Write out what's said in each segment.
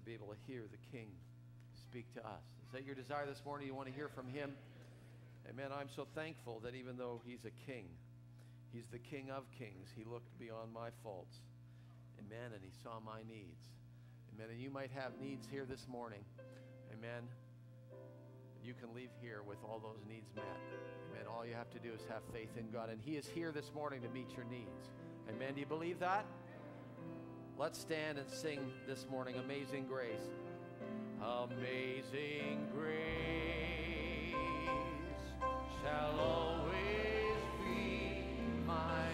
to be able to hear the King speak to us. Is that your desire this morning? You want to hear from Him? Amen. I'm so thankful that even though He's a King, He's the King of kings, He looked beyond my faults. Amen. And He saw my needs. Amen. And you might have needs here this morning. Amen. You can leave here with all those needs met. Amen. All you have to do is have faith in God. And He is here this morning to meet your needs. Amen. Do you believe that? Let's stand and sing this morning Amazing Grace. Amazing Grace shall always be my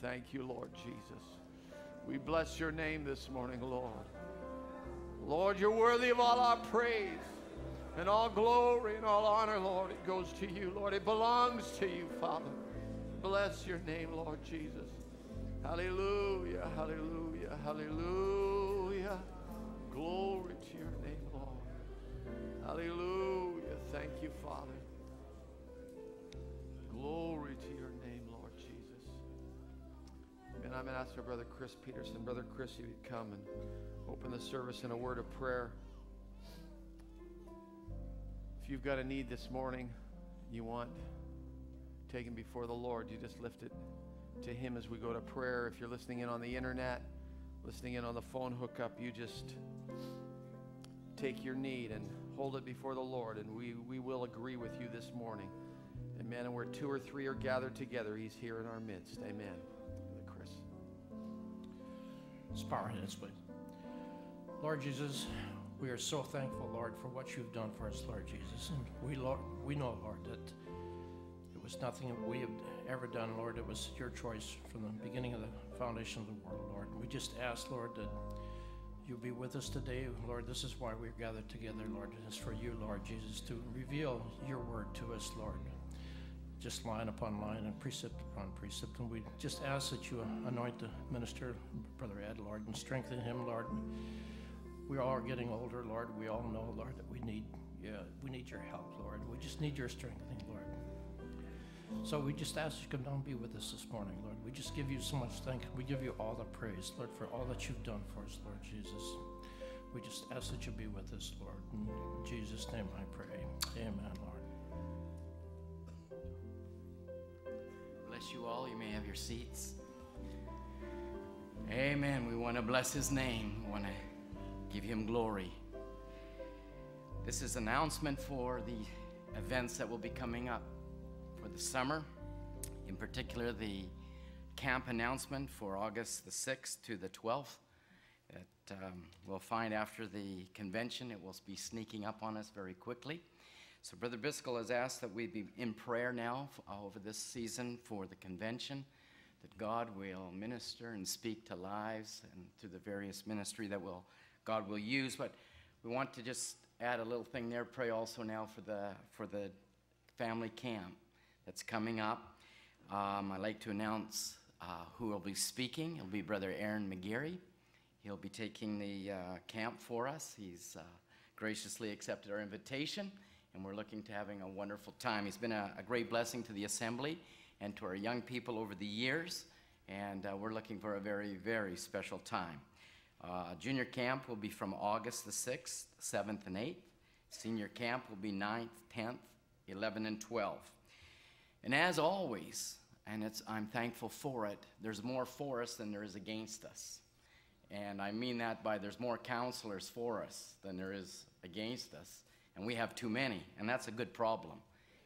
Thank you, Lord Jesus. We bless your name this morning, Lord. Lord, you're worthy of all our praise and all glory and all honor, Lord. It goes to you, Lord. It belongs to you, Father. Bless your name, Lord Jesus. Hallelujah, hallelujah, hallelujah. Glory to your name, Lord. Hallelujah. Thank you, Father. Ask our brother Chris Peterson. Brother Chris, if you'd come and open the service in a word of prayer. If you've got a need this morning, you want taken before the Lord, you just lift it to Him as we go to prayer. If you're listening in on the internet, listening in on the phone hookup, you just take your need and hold it before the Lord, and we, we will agree with you this morning. Amen. And where two or three are gathered together, He's here in our midst. Amen. Let's heads. Lord Jesus, we are so thankful, Lord, for what you've done for us, Lord Jesus. And we, Lord, we know, Lord, that it was nothing that we have ever done, Lord. It was your choice from the beginning of the foundation of the world, Lord. We just ask, Lord, that you be with us today. Lord, this is why we're gathered together, Lord. It is for you, Lord Jesus, to reveal your word to us, Lord. Just line upon line and precept upon precept. And we just ask that you anoint the minister, Brother Ed, Lord, and strengthen him, Lord. We all are getting older, Lord. We all know, Lord, that we need, yeah, we need your help, Lord. We just need your strengthening, Lord. So we just ask you to come down and be with us this morning, Lord. We just give you so much thank. We give you all the praise, Lord, for all that you've done for us, Lord Jesus. We just ask that you be with us, Lord. In Jesus' name I pray. Amen, Lord. Bless you all. You may have your seats. Amen. We want to bless his name. We want to give him glory. This is announcement for the events that will be coming up for the summer, in particular the camp announcement for August the 6th to the 12th. That um, we'll find after the convention, it will be sneaking up on us very quickly. So, Brother Byskal has asked that we be in prayer now over this season for the convention, that God will minister and speak to lives and through the various ministry that will God will use. But we want to just add a little thing there. Pray also now for the for the family camp that's coming up. Um, I'd like to announce uh, who will be speaking. It'll be Brother Aaron McGarry. He'll be taking the uh, camp for us. He's uh, graciously accepted our invitation, and we're looking to having a wonderful time. He's been a, a great blessing to the assembly and to our young people over the years, and uh, we're looking for a very, very special time. Uh, junior camp will be from August the 6th, 7th, and 8th. Senior camp will be 9th, 10th, 11th, and 12th. And as always, and it's, I'm thankful for it, there's more for us than there is against us. And I mean that by there's more counselors for us than there is against us. And we have too many, and that's a good problem.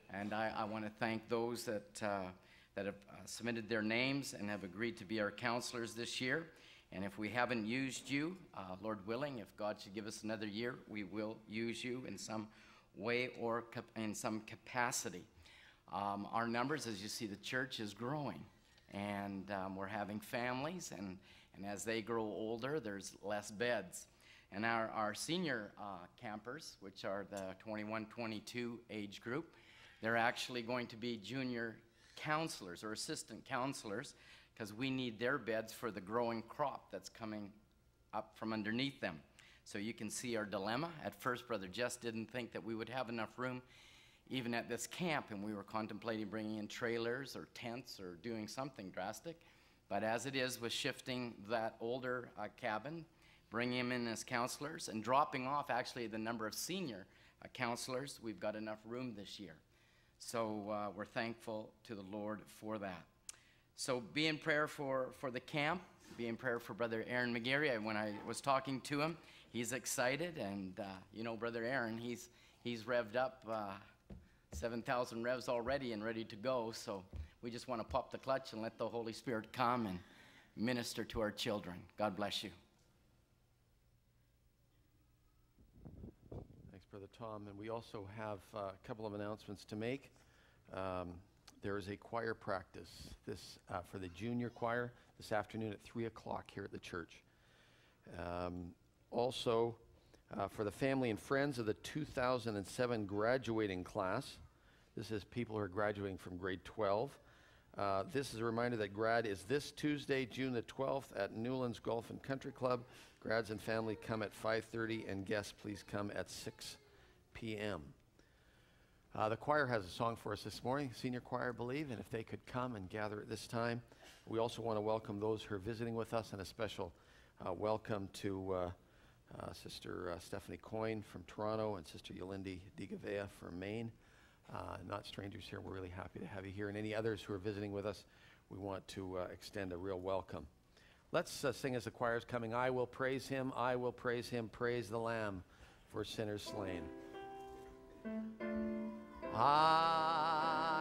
And I, I want to thank those that, uh, that have uh, submitted their names and have agreed to be our counselors this year. And if we haven't used you, uh, Lord willing, if God should give us another year, we will use you in some way or in some capacity. Um, our numbers, as you see, the church is growing, and um, we're having families, and, and as they grow older, there's less beds. And our, our senior uh, campers, which are the 21 22 age group, they're actually going to be junior counselors or assistant counselors because we need their beds for the growing crop that's coming up from underneath them. So you can see our dilemma. At first, Brother Jess didn't think that we would have enough room even at this camp, and we were contemplating bringing in trailers or tents or doing something drastic. But as it is with shifting that older uh, cabin, bringing them in as counselors, and dropping off actually the number of senior uh, counselors, we've got enough room this year. So uh, we're thankful to the Lord for that. So be in prayer for, for the camp. Be in prayer for Brother Aaron McGarry. When I was talking to him, he's excited. And, uh, you know, Brother Aaron, he's, he's revved up uh, 7,000 revs already and ready to go. So we just want to pop the clutch and let the Holy Spirit come and minister to our children. God bless you. Thanks, Brother Tom. And we also have uh, a couple of announcements to make. Um, there is a choir practice this uh, for the junior choir this afternoon at 3 o'clock here at the church. Um, also, uh, for the family and friends of the 2007 graduating class, this is people who are graduating from grade 12. Uh, This is a reminder that grad is this Tuesday, June the 12th at Newlands Golf and Country Club. Grads and family come at 5:30 and guests please come at 6 p.m. Uh, The choir has a song for us this morning, senior choir, I believe, and if they could come and gather at this time. We also want to welcome those who are visiting with us and a special uh, welcome to uh, uh, Sister uh, Stephanie Coyne from Toronto and Sister Yolindi Digavea from Maine. Uh, not strangers here. We're really happy to have you here. And any others who are visiting with us, we want to extend a real welcome. Let's sing as the choir is coming. I will praise him. I will praise him. Praise the Lamb for sinners slain. I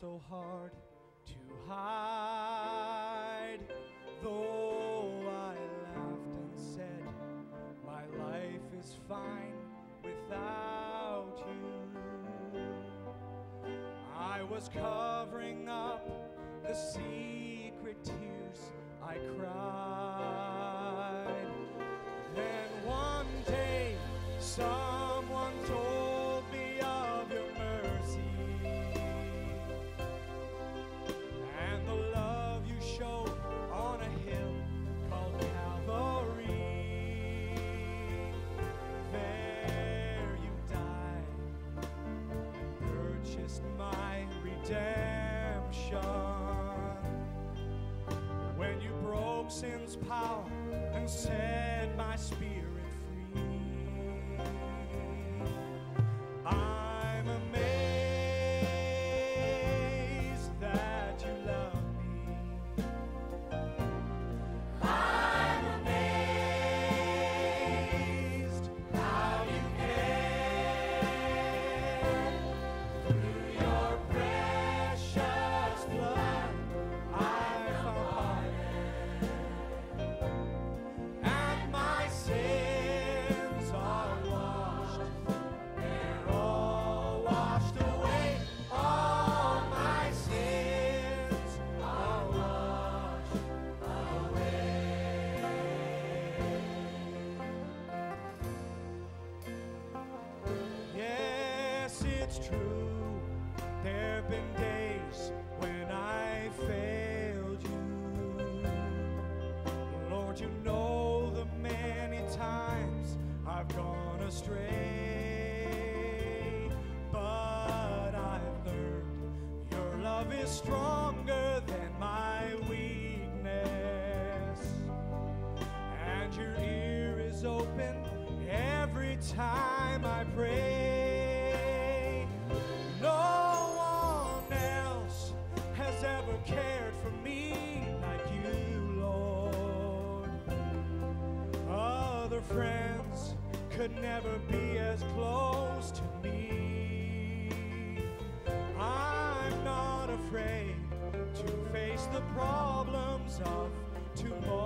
so hard to hide. Though I laughed and said, My life is fine without you. I was covering up the secret tears I cried. Redemption. When you broke sin's power and set my spirit is stronger than my weakness and your ear is open every time I pray. No one else has ever cared for me like you, Lord. Other friends could never to face the problems of tomorrow,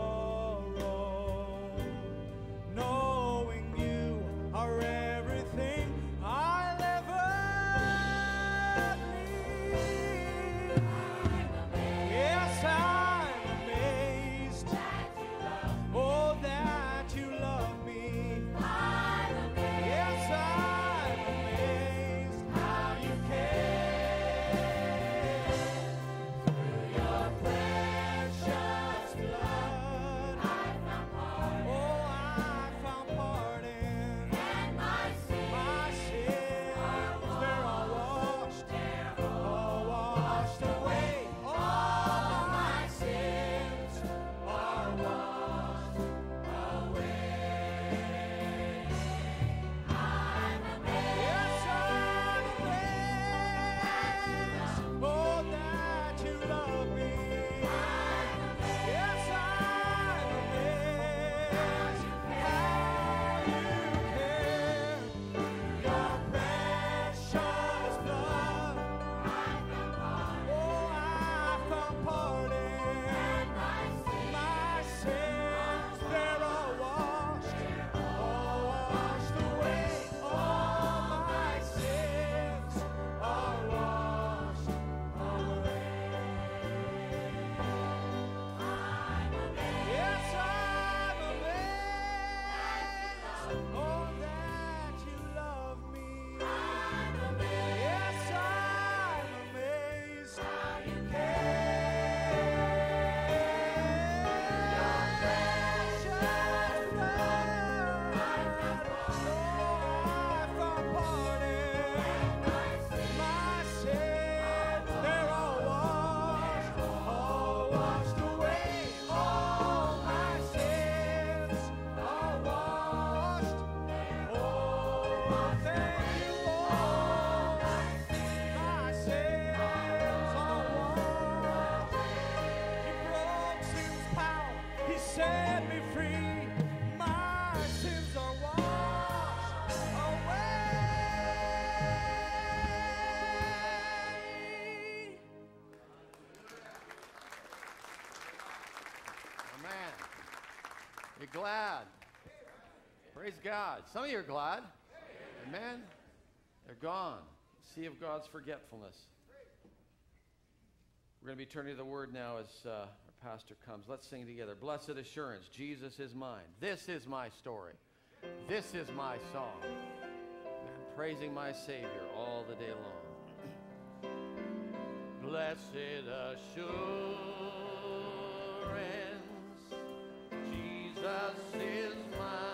Praise God. Some of you are glad. Amen. They're gone. Sea of God's forgetfulness. We're going to be turning to the word now as uh, our pastor comes. Let's sing together. Blessed assurance, Jesus is mine. This is my story. This is my song. I'm praising my Savior all the day long. Blessed assurance, Jesus is mine.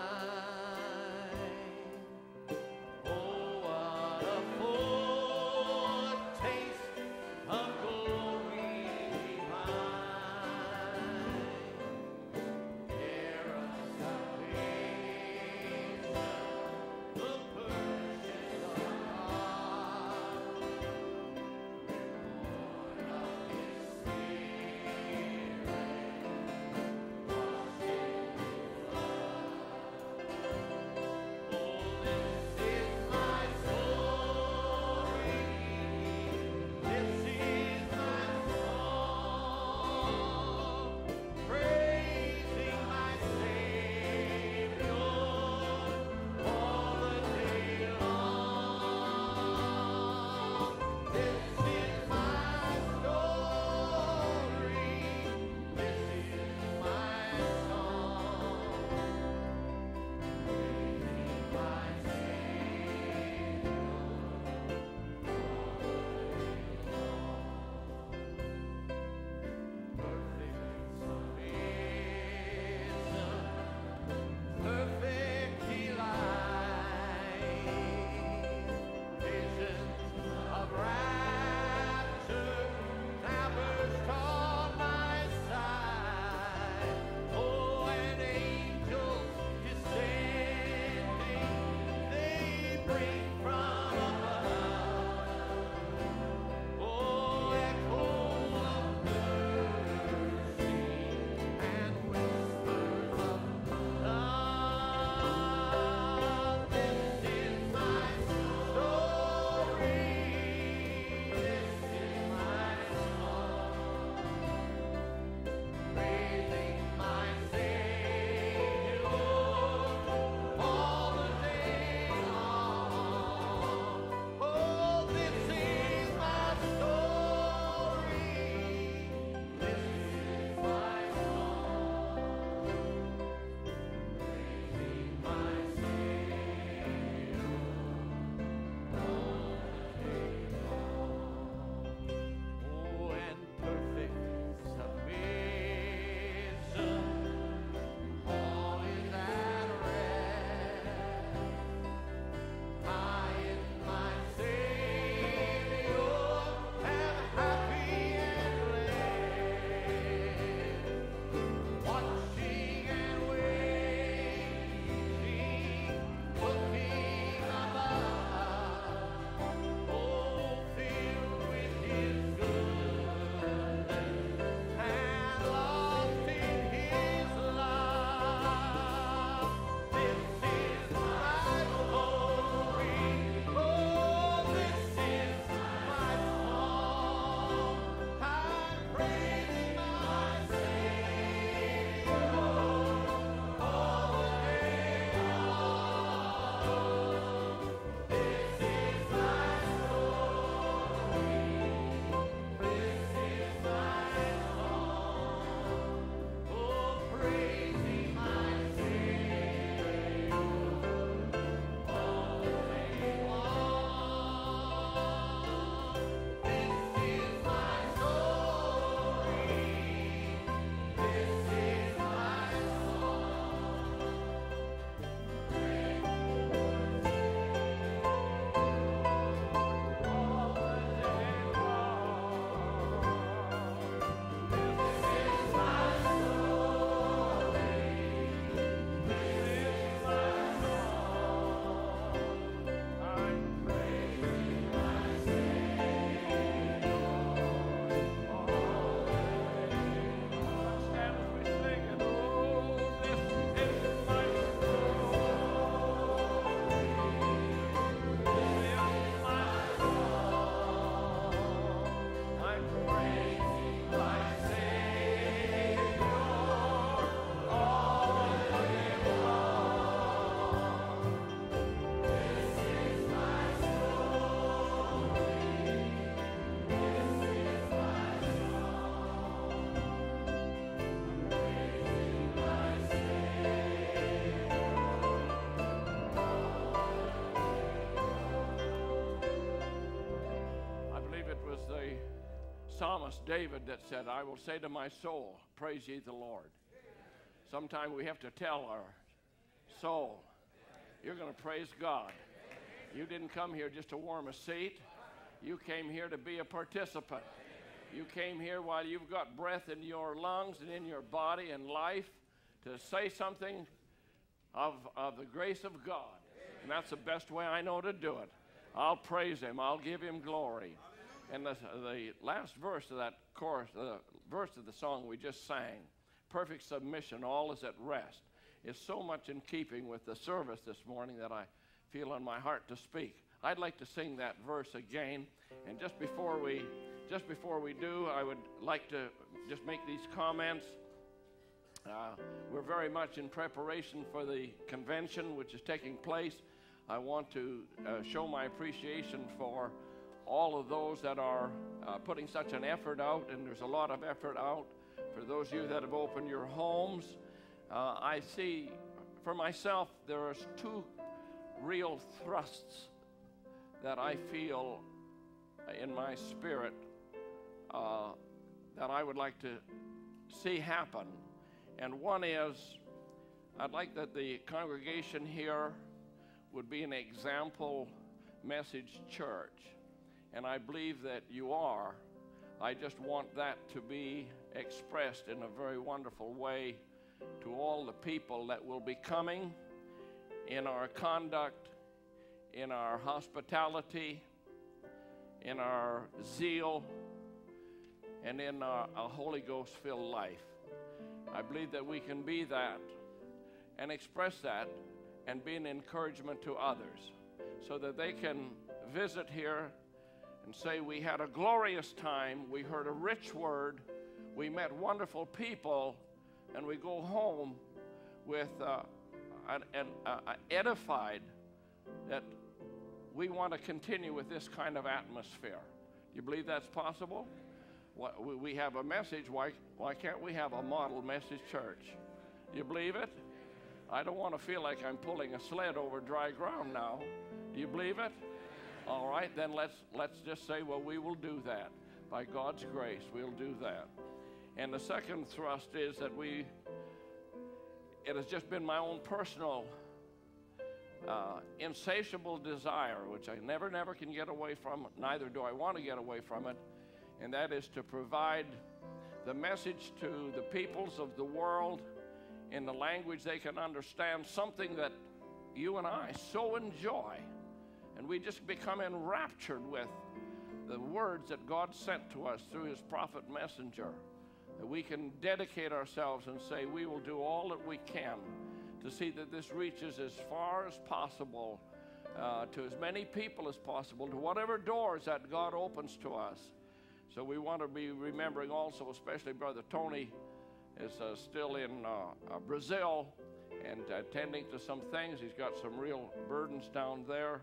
David that said, I will say to my soul, Praise ye the Lord. Sometimes we have to tell our soul, You're going to praise God. You didn't come here just to warm a seat, you came here to be a participant. You came here while you've got breath in your lungs and in your body and life to say something of, of the grace of God. And that's the best way I know to do it. I'll praise Him, I'll give Him glory. And the, the last verse of that chorus, the verse of the song we just sang, perfect submission, all is at rest, is so much in keeping with the service this morning that I feel in my heart to speak. I'd like to sing that verse again. And just before we just before we do, I would like to just make these comments. Uh, we're very much in preparation for the convention which is taking place. I want to uh, show my appreciation for all of those that are uh, putting such an effort out, and there's a lot of effort out. For those of you that have opened your homes, uh, I see for myself there are two real thrusts that I feel in my spirit uh, that I would like to see happen. And one is I'd like that the congregation here would be an example message church. And I believe that you are. I just want that to be expressed in a very wonderful way to all the people that will be coming in our conduct, in our hospitality, in our zeal and in our, a Holy Ghost filled life. I believe that we can be that and express that and be an encouragement to others so that they can visit here and say, We had a glorious time, we heard a rich word, we met wonderful people, and we go home with uh, an, an uh, edified that we want to continue with this kind of atmosphere. Do you believe that's possible? we have a message. Why, why can't we have a model message church? Do you believe it? I don't want to feel like I'm pulling a sled over dry ground now. Do you believe it? All right, then let's let's just say, well, we will do that. By God's grace, we'll do that. And the second thrust is that we it has just been my own personal uh, insatiable desire, which I never, never can get away from, neither do I want to get away from it, and that is to provide the message to the peoples of the world in the language they can understand, something that you and I so enjoy. And we just become enraptured with the words that God sent to us through his prophet messenger. That we can dedicate ourselves and say, we will do all that we can to see that this reaches as far as possible uh, to as many people as possible, to whatever doors that God opens to us. So we want to be remembering also, especially Brother Tony is uh, still in uh, uh, Brazil and attending to some things. He's got some real burdens down there.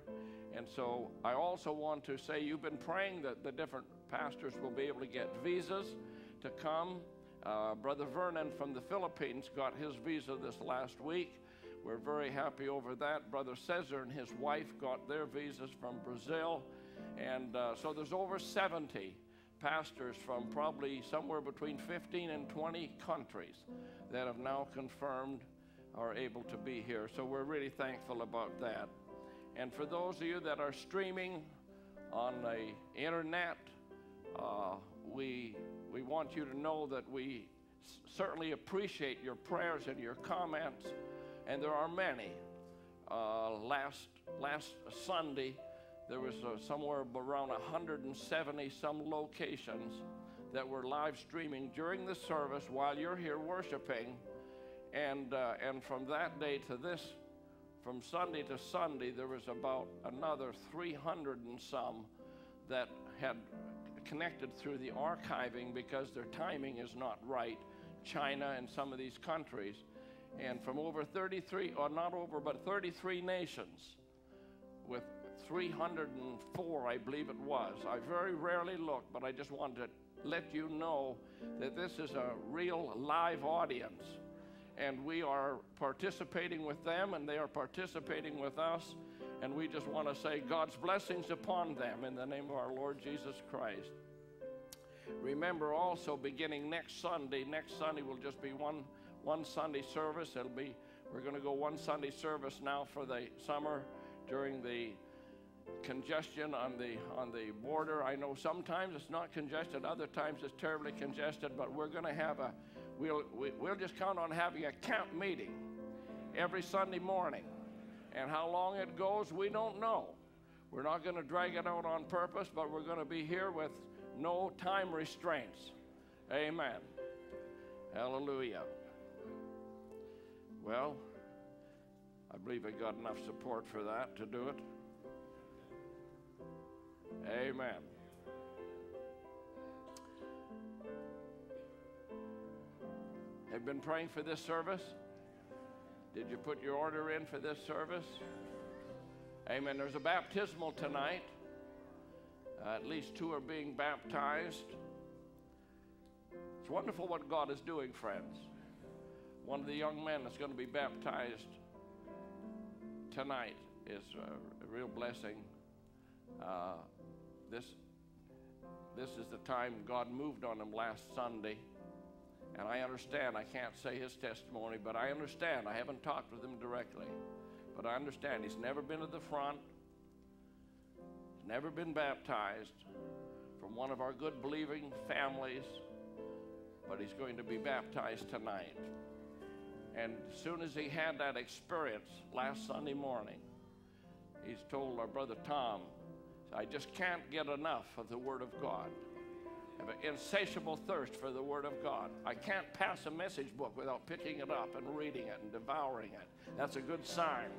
And so I also want to say you've been praying that the different pastors will be able to get visas to come. Uh, Brother Vernon from the Philippines got his visa this last week. We're very happy over that. Brother Cesar and his wife got their visas from Brazil. And uh, so there's over 70 pastors from probably somewhere between 15 and 20 countries that have now confirmed are able to be here. So we're really thankful about that. And for those of you that are streaming on the internet, uh, we, we want you to know that we certainly appreciate your prayers and your comments, and there are many. Uh, last, last Sunday, there was uh, somewhere around 170 some locations that were live streaming during the service while you're here worshiping. And, uh, and from that day to this, from Sunday to Sunday, there was about another 300 and some that had connected through the archiving because their timing is not right. China and some of these countries. And from over 33, or not over, but 33 nations with 304, I believe it was. I very rarely look, but I just wanted to let you know that this is a real live audience. And we are participating with them, and they are participating with us. And we just want to say God's blessings upon them in the name of our Lord Jesus Christ. Remember also, beginning next Sunday, next Sunday will just be one, one Sunday service. It'll be, we're going to go one Sunday service now for the summer during the congestion on the on the border. I know sometimes it's not congested, other times it's terribly congested, but we're going to have a we'll we, will we will just count on having a camp meeting every Sunday morning. And how long it goes, we don't know. We're not going to drag it out on purpose, but we're going to be here with no time restraints. Amen. Hallelujah. Well, I believe I got enough support for that to do it. Amen. Have been praying for this service? Did you put your order in for this service? Amen. There's a baptismal tonight. Uh, at least two are being baptized. It's wonderful what God is doing, friends. One of the young men that's going to be baptized tonight is a, a real blessing. Uh, this, this is the time God moved on him last Sunday. And I understand, I can't say his testimony, but I understand. I haven't talked with him directly. But I understand he's never been to the front, never been baptized from one of our good believing families, but he's going to be baptized tonight. And as soon as he had that experience last Sunday morning, he's told our brother Tom, I just can't get enough of the Word of God. Have an insatiable thirst for the Word of God. I can't pass a message book without picking it up and reading it and devouring it. That's a good sign.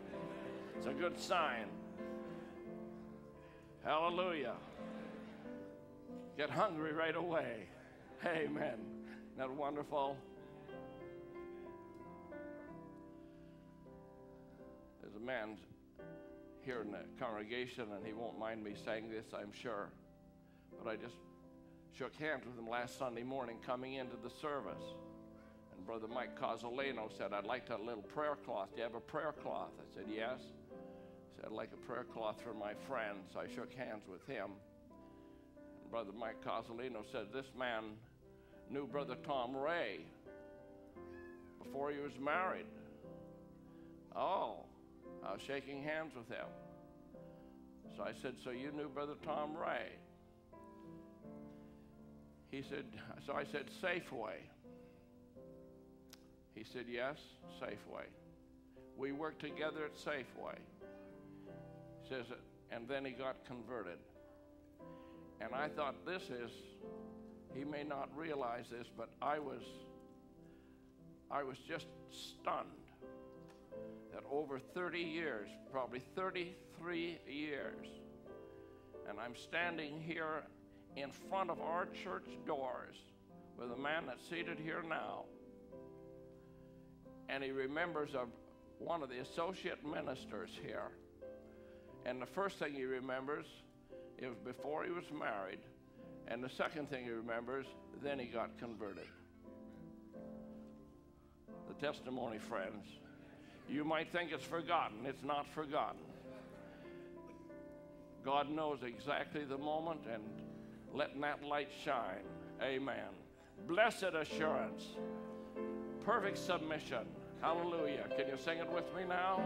It's a good sign. Hallelujah. Get hungry right away. Amen. Isn't that wonderful? There's a man here in the congregation, and he won't mind me saying this, I'm sure. But I just shook hands with him last Sunday morning coming into the service. And Brother Mike Cozzolino said, I'd like a little prayer cloth. Do you have a prayer cloth? I said, Yes. He said, I'd like a prayer cloth for my friend. So I shook hands with him. And Brother Mike Cozzolino said, This man knew Brother Tom Ray before he was married. Oh, I was shaking hands with him. So I said, So you knew Brother Tom Ray? He said, So I said, Safeway. He said, Yes, Safeway. We worked together at Safeway. He says, and then he got converted. And I thought, this is, he may not realize this, but I was, I was just stunned that over 30 years, probably 33 years, and I'm standing here in front of our church doors with a man that's seated here now. And he remembers a, one of the associate ministers here. And the first thing he remembers is before he was married. And the second thing he remembers, then he got converted. The testimony, friends. You might think it's forgotten, it's not forgotten. God knows exactly the moment and letting that light shine. Amen. Blessed assurance, perfect submission. Hallelujah. Can you sing it with me now?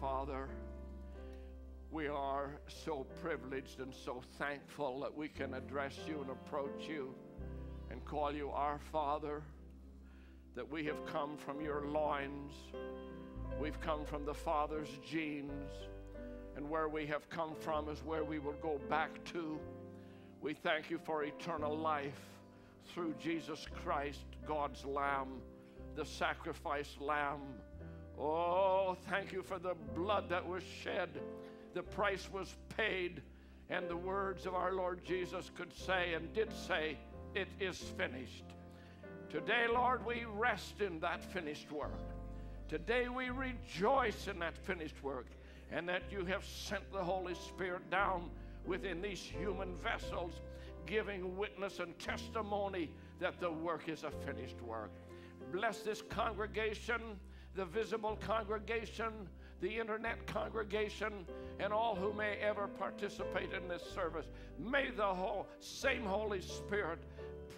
Father, we are so privileged and so thankful that we can address you and approach you and call you our Father, that we have come from your loins. We've come from the Father's genes, and where we have come from is where we will go back to. We thank you for eternal life through Jesus Christ, God's Lamb, the sacrifice Lamb. Oh, thank you for the blood that was shed. The price was paid, and the words of our Lord Jesus could say and did say, It is finished. Today, Lord, we rest in that finished work. Today, we rejoice in that finished work and that you have sent the Holy Spirit down within these human vessels, giving witness and testimony that the work is a finished work. Bless this congregation, the visible congregation, the internet congregation, and all who may ever participate in this service. May the whole same Holy Spirit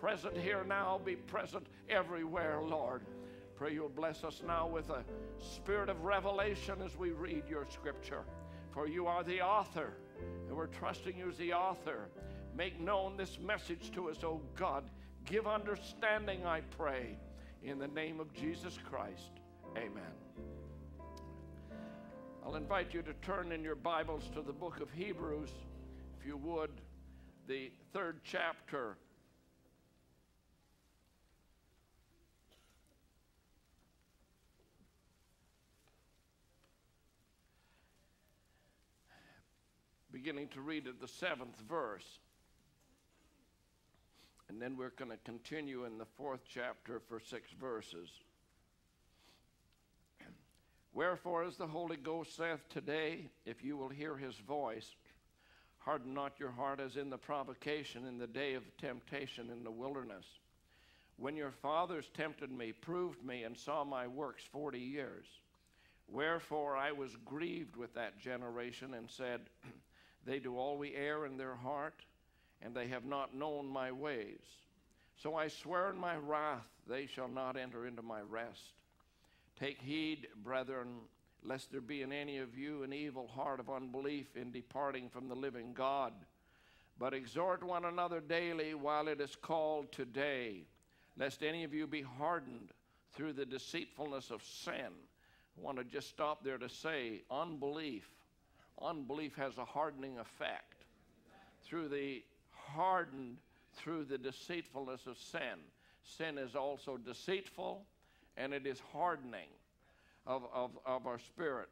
present here now be present everywhere, Lord. Pray you'll bless us now with a spirit of revelation as we read your scripture. For you are the author, and we're trusting you as the author. Make known this message to us, O God. Give understanding, I pray, in the name of Jesus Christ. Amen. I'll invite you to turn in your Bibles to the book of Hebrews, if you would, the third chapter. Beginning to read at the seventh verse. And then we're going to continue in the fourth chapter for six verses. Wherefore, as the Holy Ghost saith today, if you will hear his voice, harden not your heart as in the provocation in the day of temptation in the wilderness. When your fathers tempted me, proved me, and saw my works forty years. Wherefore I was grieved with that generation and said, They do always err in their heart, and they have not known my ways. So I swear in my wrath, they shall not enter into my rest. Take heed, brethren, lest there be in any of you an evil heart of unbelief in departing from the living God. But exhort one another daily while it is called today, lest any of you be hardened through the deceitfulness of sin. I want to just stop there to say unbelief. Unbelief has a hardening effect. Through the hardened through the deceitfulness of sin. Sin is also deceitful and it is hardening of, of, of our spirit.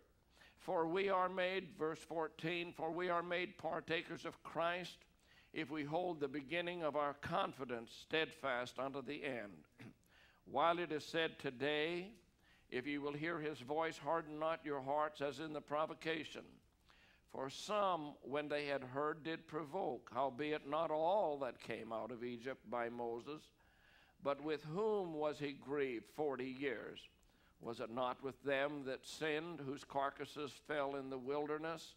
For we are made, verse 14, for we are made partakers of Christ if we hold the beginning of our confidence steadfast unto the end. While it is said today, if you will hear his voice, harden not your hearts as in the provocation. For some, when they had heard, did provoke, howbeit not all that came out of Egypt by Moses but with whom was he grieved forty years? Was it not with them that sinned, whose carcasses fell in the wilderness?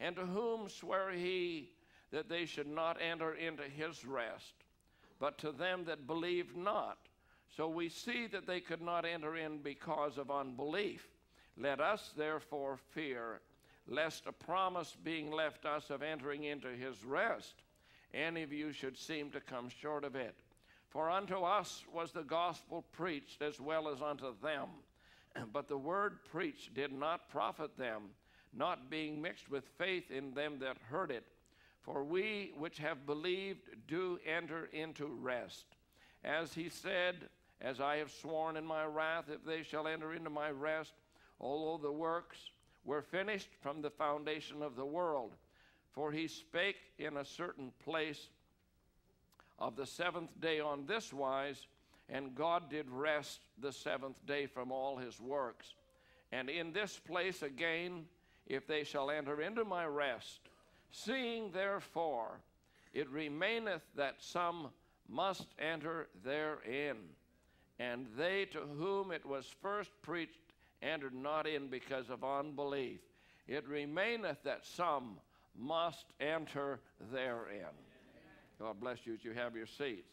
And to whom sware he that they should not enter into his rest, but to them that believed not? So we see that they could not enter in because of unbelief. Let us therefore fear, lest a promise being left us of entering into his rest, any of you should seem to come short of it. For unto us was the gospel preached as well as unto them. But the word preached did not profit them, not being mixed with faith in them that heard it. For we which have believed do enter into rest. As he said, As I have sworn in my wrath, if they shall enter into my rest, although the works were finished from the foundation of the world. For he spake in a certain place of the seventh day on this wise, and God did rest the seventh day from all his works. And in this place again, if they shall enter into my rest, seeing therefore it remaineth that some must enter therein, and they to whom it was first preached entered not in because of unbelief. It remaineth that some must enter therein. God bless you as you have your seats.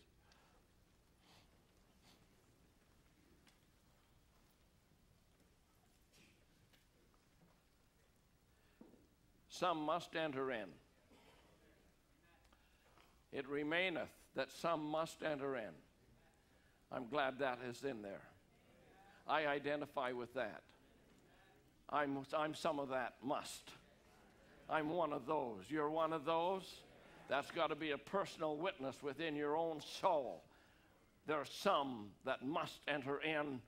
some must enter in. It remaineth that some must enter in. I'm glad that is in there. I identify with that. I'm, I'm some of that must. I'm one of those. You're one of those. That's got to be a personal witness within your own soul. There are some that must enter in,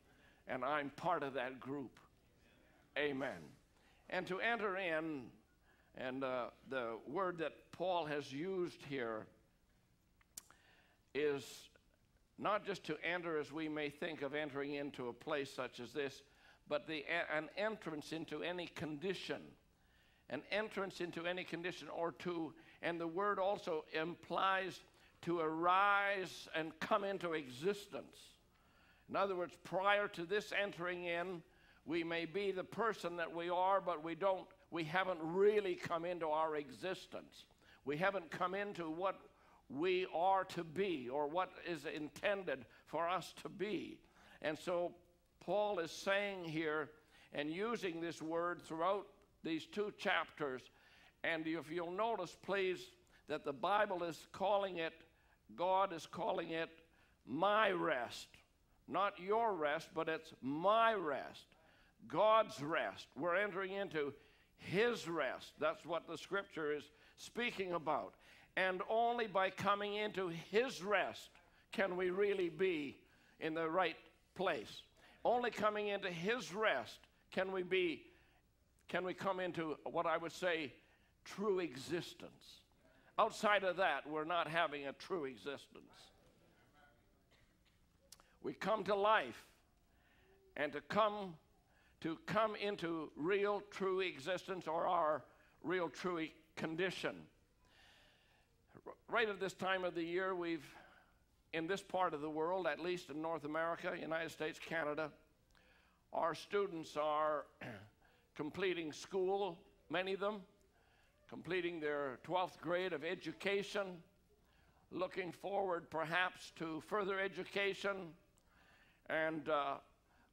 and I'm part of that group. Amen. And to enter in, and uh, the word that Paul has used here is not just to enter as we may think of entering into a place such as this, but the, an entrance into any condition. An entrance into any condition or to, and the word also implies to arise and come into existence. In other words, prior to this entering in, we may be the person that we are, but we don't, we haven't really come into our existence. We haven't come into what we are to be or what is intended for us to be. And so Paul is saying here and using this word throughout these two chapters. And if you'll notice, please, that the Bible is calling it, God is calling it my rest. Not your rest, but it's my rest. God's rest. We're entering into His rest. That's what the scripture is speaking about. And only by coming into His rest can we really be in the right place. Only coming into His rest can we be, can we come into what I would say true existence. Outside of that, we're not having a true existence. We come to life and to come to come into real true existence or our real true condition right at this time of the year, we've, in this part of the world, at least in North America, United States, Canada, our students are completing school, many of them, completing their 12th grade of education, looking forward perhaps to further education, and uh,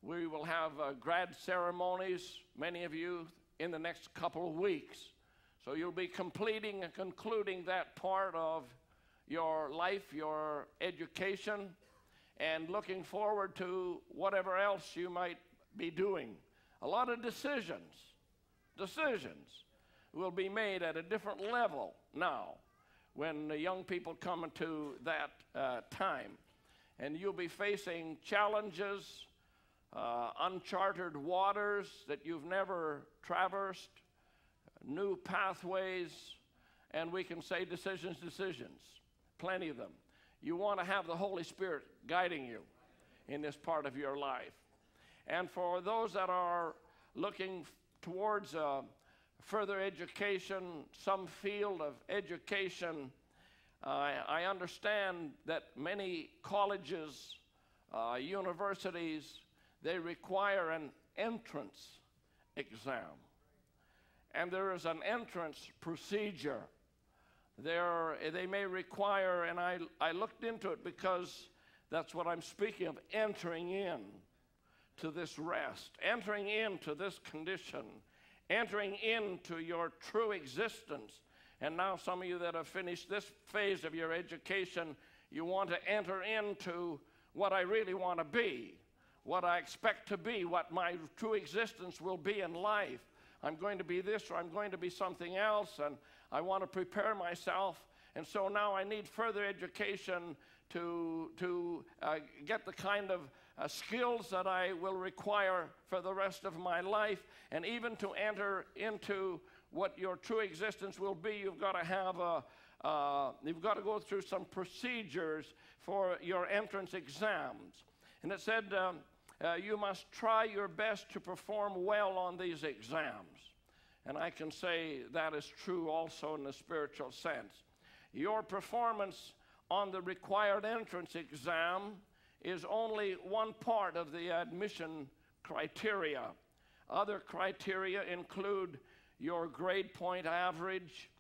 we will have uh, grad ceremonies, many of you, in the next couple of weeks. So you'll be completing and concluding that part of your life, your education, and looking forward to whatever else you might be doing. A lot of decisions, decisions will be made at a different level now when the young people come into that uh, time. And you'll be facing challenges, uh, uncharted waters that you've never traversed new pathways, and we can say decisions, decisions, plenty of them. You want to have the Holy Spirit guiding you in this part of your life. And for those that are looking towards uh, further education, some field of education, uh, I understand that many colleges, uh, universities, they require an entrance exam. And there is an entrance procedure. There, they may require, and I, I looked into it because that's what I'm speaking of entering in to this rest, entering into this condition, entering into your true existence. And now, some of you that have finished this phase of your education, you want to enter into what I really want to be, what I expect to be, what my true existence will be in life. I'm going to be this or I'm going to be something else, and I want to prepare myself. And so now I need further education to, to uh, get the kind of uh, skills that I will require for the rest of my life, and even to enter into what your true existence will be, you've got to have a, uh, you've got to go through some procedures for your entrance exams. And it said, um, uh, you must try your best to perform well on these exams. And I can say that is true also in the spiritual sense. Your performance on the required entrance exam is only one part of the admission criteria. Other criteria include your grade point average,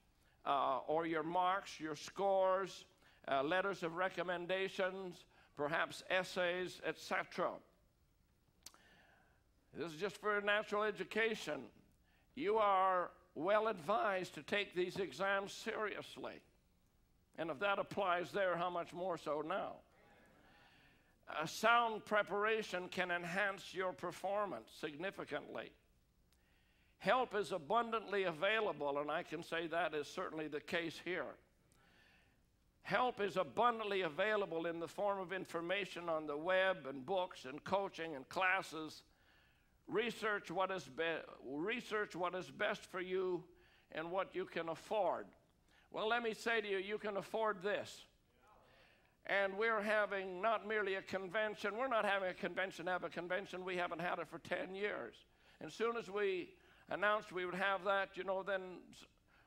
uh, or your marks, your scores, uh, letters of recommendations, perhaps essays, etc. This is just for natural education. You are well advised to take these exams seriously. And if that applies there, how much more so now? A sound preparation can enhance your performance significantly. Help is abundantly available, and I can say that is certainly the case here. Help is abundantly available in the form of information on the web and books and coaching and classes. Research what is, be- research what is best for you and what you can afford. Well, let me say to you, you can afford this. And we're having not merely a convention, we're not having a convention, have a convention, we haven't had it for 10 years. And as soon as we announced we would have that, you know, then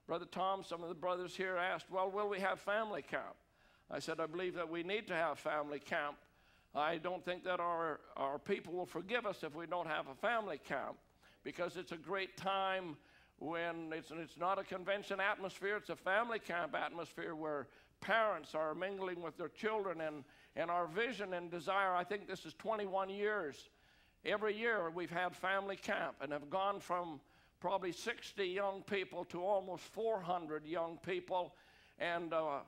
Brother Tom, some of the brothers here asked, Well, will we have family camp? I said, I believe that we need to have family camp. I don't think that our, our people will forgive us if we don't have a family camp because it's a great time when it's, it's not a convention atmosphere, it's a family camp atmosphere where parents are mingling with their children and, and our vision and desire. I think this is 21 years. Every year we've had family camp and have gone from probably 60 young people to almost 400 young people, and uh,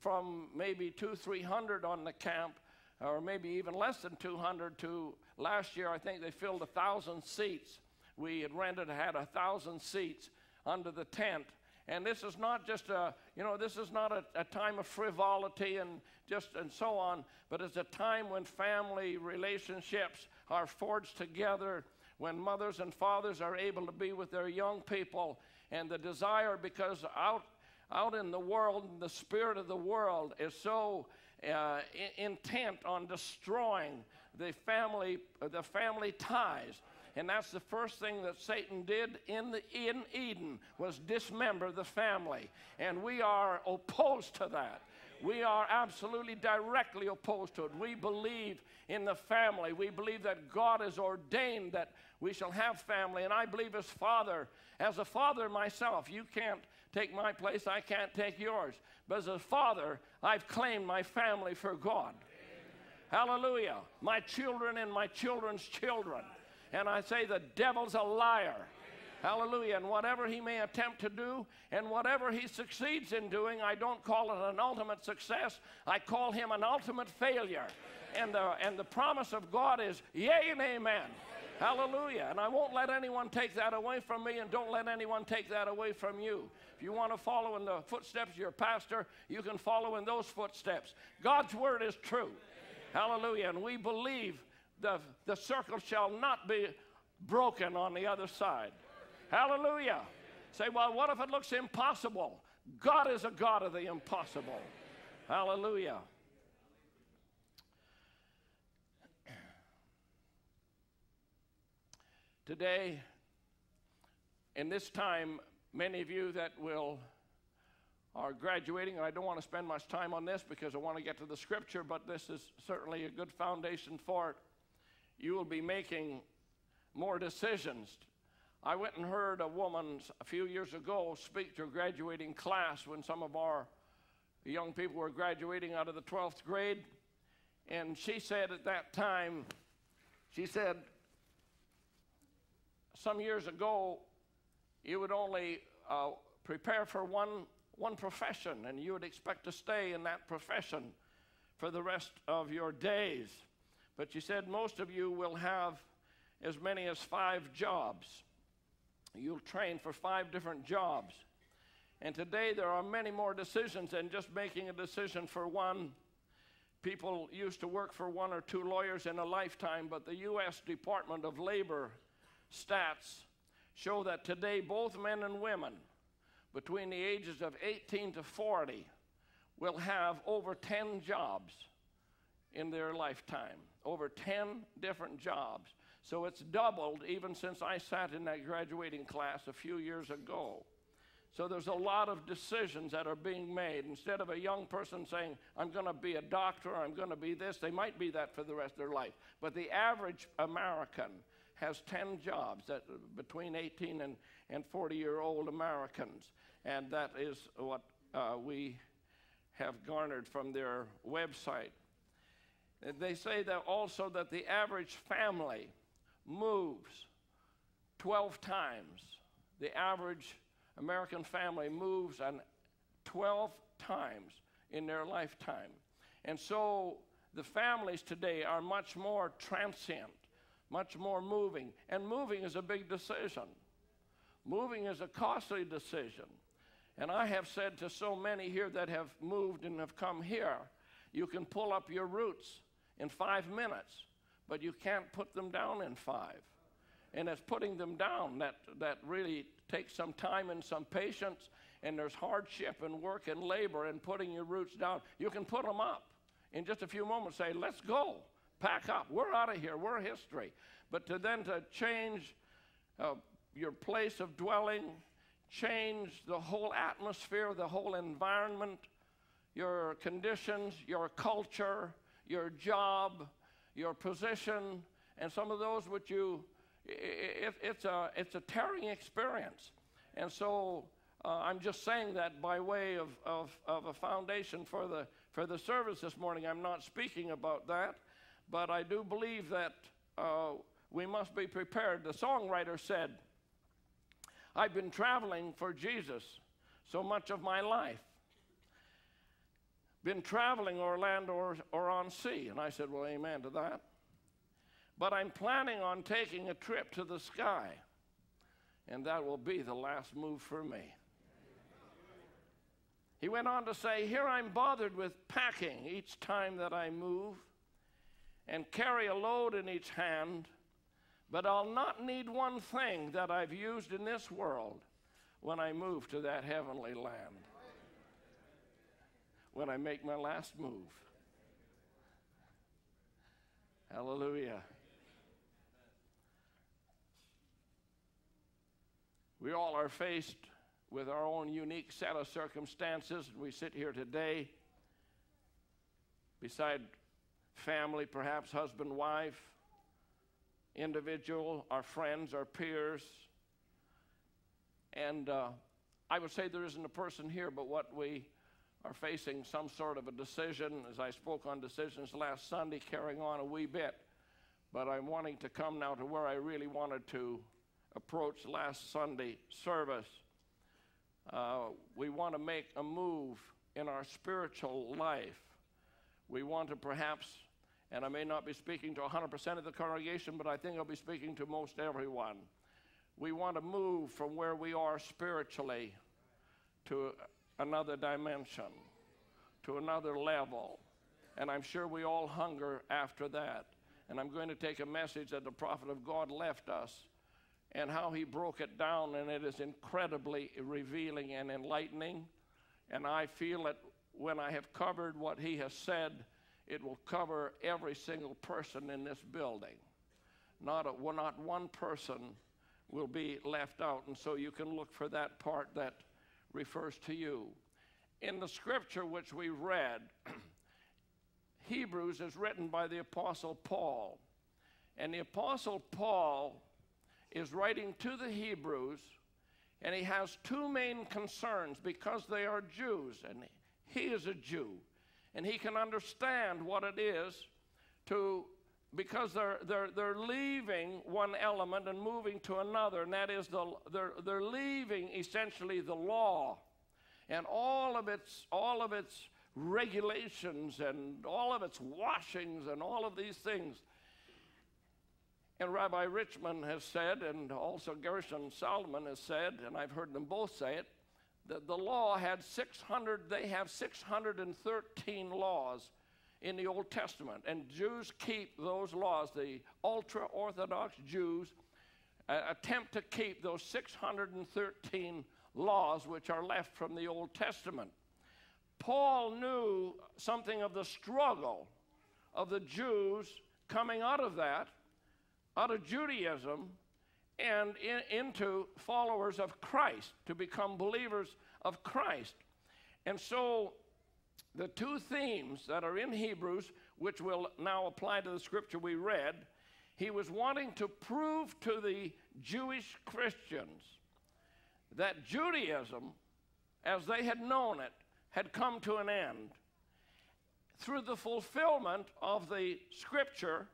from maybe two, 300 on the camp, or maybe even less than 200 to last year, I think they filled a thousand seats. We had rented, had a thousand seats under the tent. And this is not just a, you know, this is not a, a time of frivolity and just and so on, but it's a time when family relationships are forged together when mothers and fathers are able to be with their young people and the desire because out out in the world the spirit of the world is so uh, intent on destroying the family the family ties and that's the first thing that Satan did in, the, in Eden was dismember the family. And we are opposed to that. We are absolutely directly opposed to it. We believe in the family. We believe that God has ordained that we shall have family. And I believe as father, as a father myself, you can't take my place, I can't take yours. But as a father, I've claimed my family for God. Hallelujah. My children and my children's children. And I say the devil's a liar. Hallelujah. And whatever he may attempt to do, and whatever he succeeds in doing, I don't call it an ultimate success. I call him an ultimate failure. And the, and the promise of God is yea and amen. Hallelujah. And I won't let anyone take that away from me, and don't let anyone take that away from you. If you want to follow in the footsteps of your pastor, you can follow in those footsteps. God's word is true. Hallelujah. And we believe the, the circle shall not be broken on the other side. Hallelujah. Say, well, what if it looks impossible? God is a God of the impossible. Hallelujah. Today, in this time, many of you that will are graduating, and I don't want to spend much time on this because I want to get to the scripture, but this is certainly a good foundation for it. You will be making more decisions I went and heard a woman a few years ago speak to a graduating class when some of our young people were graduating out of the 12th grade. And she said at that time, she said, some years ago, you would only uh, prepare for one, one profession, and you would expect to stay in that profession for the rest of your days. But she said most of you will have as many as five jobs. You'll train for five different jobs. And today there are many more decisions than just making a decision for one. People used to work for one or two lawyers in a lifetime, but the U.S. Department of Labor stats show that today both men and women between the ages of 18 to 40 will have over 10 jobs in their lifetime, over 10 different jobs. So it's doubled even since I sat in that graduating class a few years ago. So there's a lot of decisions that are being made. Instead of a young person saying, I'm going to be a doctor, I'm going to be this, they might be that for the rest of their life. But the average American has 10 jobs that, between 18 and, and 40 year old Americans. And that is what uh, we have garnered from their website. They say that also that the average family moves 12 times. The average American family moves an 12 times in their lifetime. And so the families today are much more transient, much more moving. And moving is a big decision. Moving is a costly decision. And I have said to so many here that have moved and have come here, you can pull up your roots in five minutes, but you can't put them down in five. And it's putting them down that, that really takes some time and some patience, and there's hardship and work and labor and putting your roots down. You can put them up in just a few moments, say, let's go, pack up, we're out of here, we're history. But to then to change uh, your place of dwelling, change the whole atmosphere, the whole environment, your conditions, your culture, your job, your position, and some of those which you, it, it's, a, it's a tearing experience. And so uh, I'm just saying that by way of, of, of a foundation for the, for the service this morning. I'm not speaking about that, but I do believe that uh, we must be prepared. The songwriter said, I've been traveling for Jesus so much of my life. Been traveling Orlando or, or on sea. And I said, Well, amen to that. But I'm planning on taking a trip to the sky, and that will be the last move for me. He went on to say, Here I'm bothered with packing each time that I move and carry a load in each hand but I'll not need one thing that I've used in this world when I move to that heavenly land. When I make my last move. Hallelujah. We all are faced with our own unique set of circumstances. And we sit here today beside family, perhaps husband, wife, individual, our friends, our peers. And uh, I would say there isn't a person here, but what we are facing some sort of a decision, as I spoke on decisions last Sunday, carrying on a wee bit. But I'm wanting to come now to where I really wanted to approach last Sunday service. Uh, we want to make a move in our spiritual life. We want to perhaps and I may not be speaking to 100% of the congregation, but I think I'll be speaking to most everyone. We want to move from where we are spiritually to another dimension, to another level. And I'm sure we all hunger after that. And I'm going to take a message that the prophet of God left us and how he broke it down, and it is incredibly revealing and enlightening. And I feel that when I have covered what he has said, it will cover every single person in this building. Not, a, well, not one person will be left out, and so you can look for that part that refers to you. In the scripture which we read, Hebrews is written by the Apostle Paul. And the Apostle Paul is writing to the Hebrews, and he has two main concerns because they are Jews, and he is a Jew and he can understand what it is to because they're, they're, they're leaving one element and moving to another, and that is the, they're, they're leaving essentially the law and all of its all of its regulations and all of its washings and all of these things. And Rabbi Richman has said, and also Gershon Salomon has said, and I've heard them both say it, that the law had 600, they have 613 laws in the Old Testament. And Jews keep those laws. The ultra Orthodox Jews uh, attempt to keep those 613 laws which are left from the Old Testament. Paul knew something of the struggle of the Jews coming out of that, out of Judaism, and in, into followers of Christ, to become believers of Christ. And so, the two themes that are in Hebrews, which will now apply to the scripture we read, he was wanting to prove to the Jewish Christians that Judaism, as they had known it, had come to an end through the fulfillment of the scripture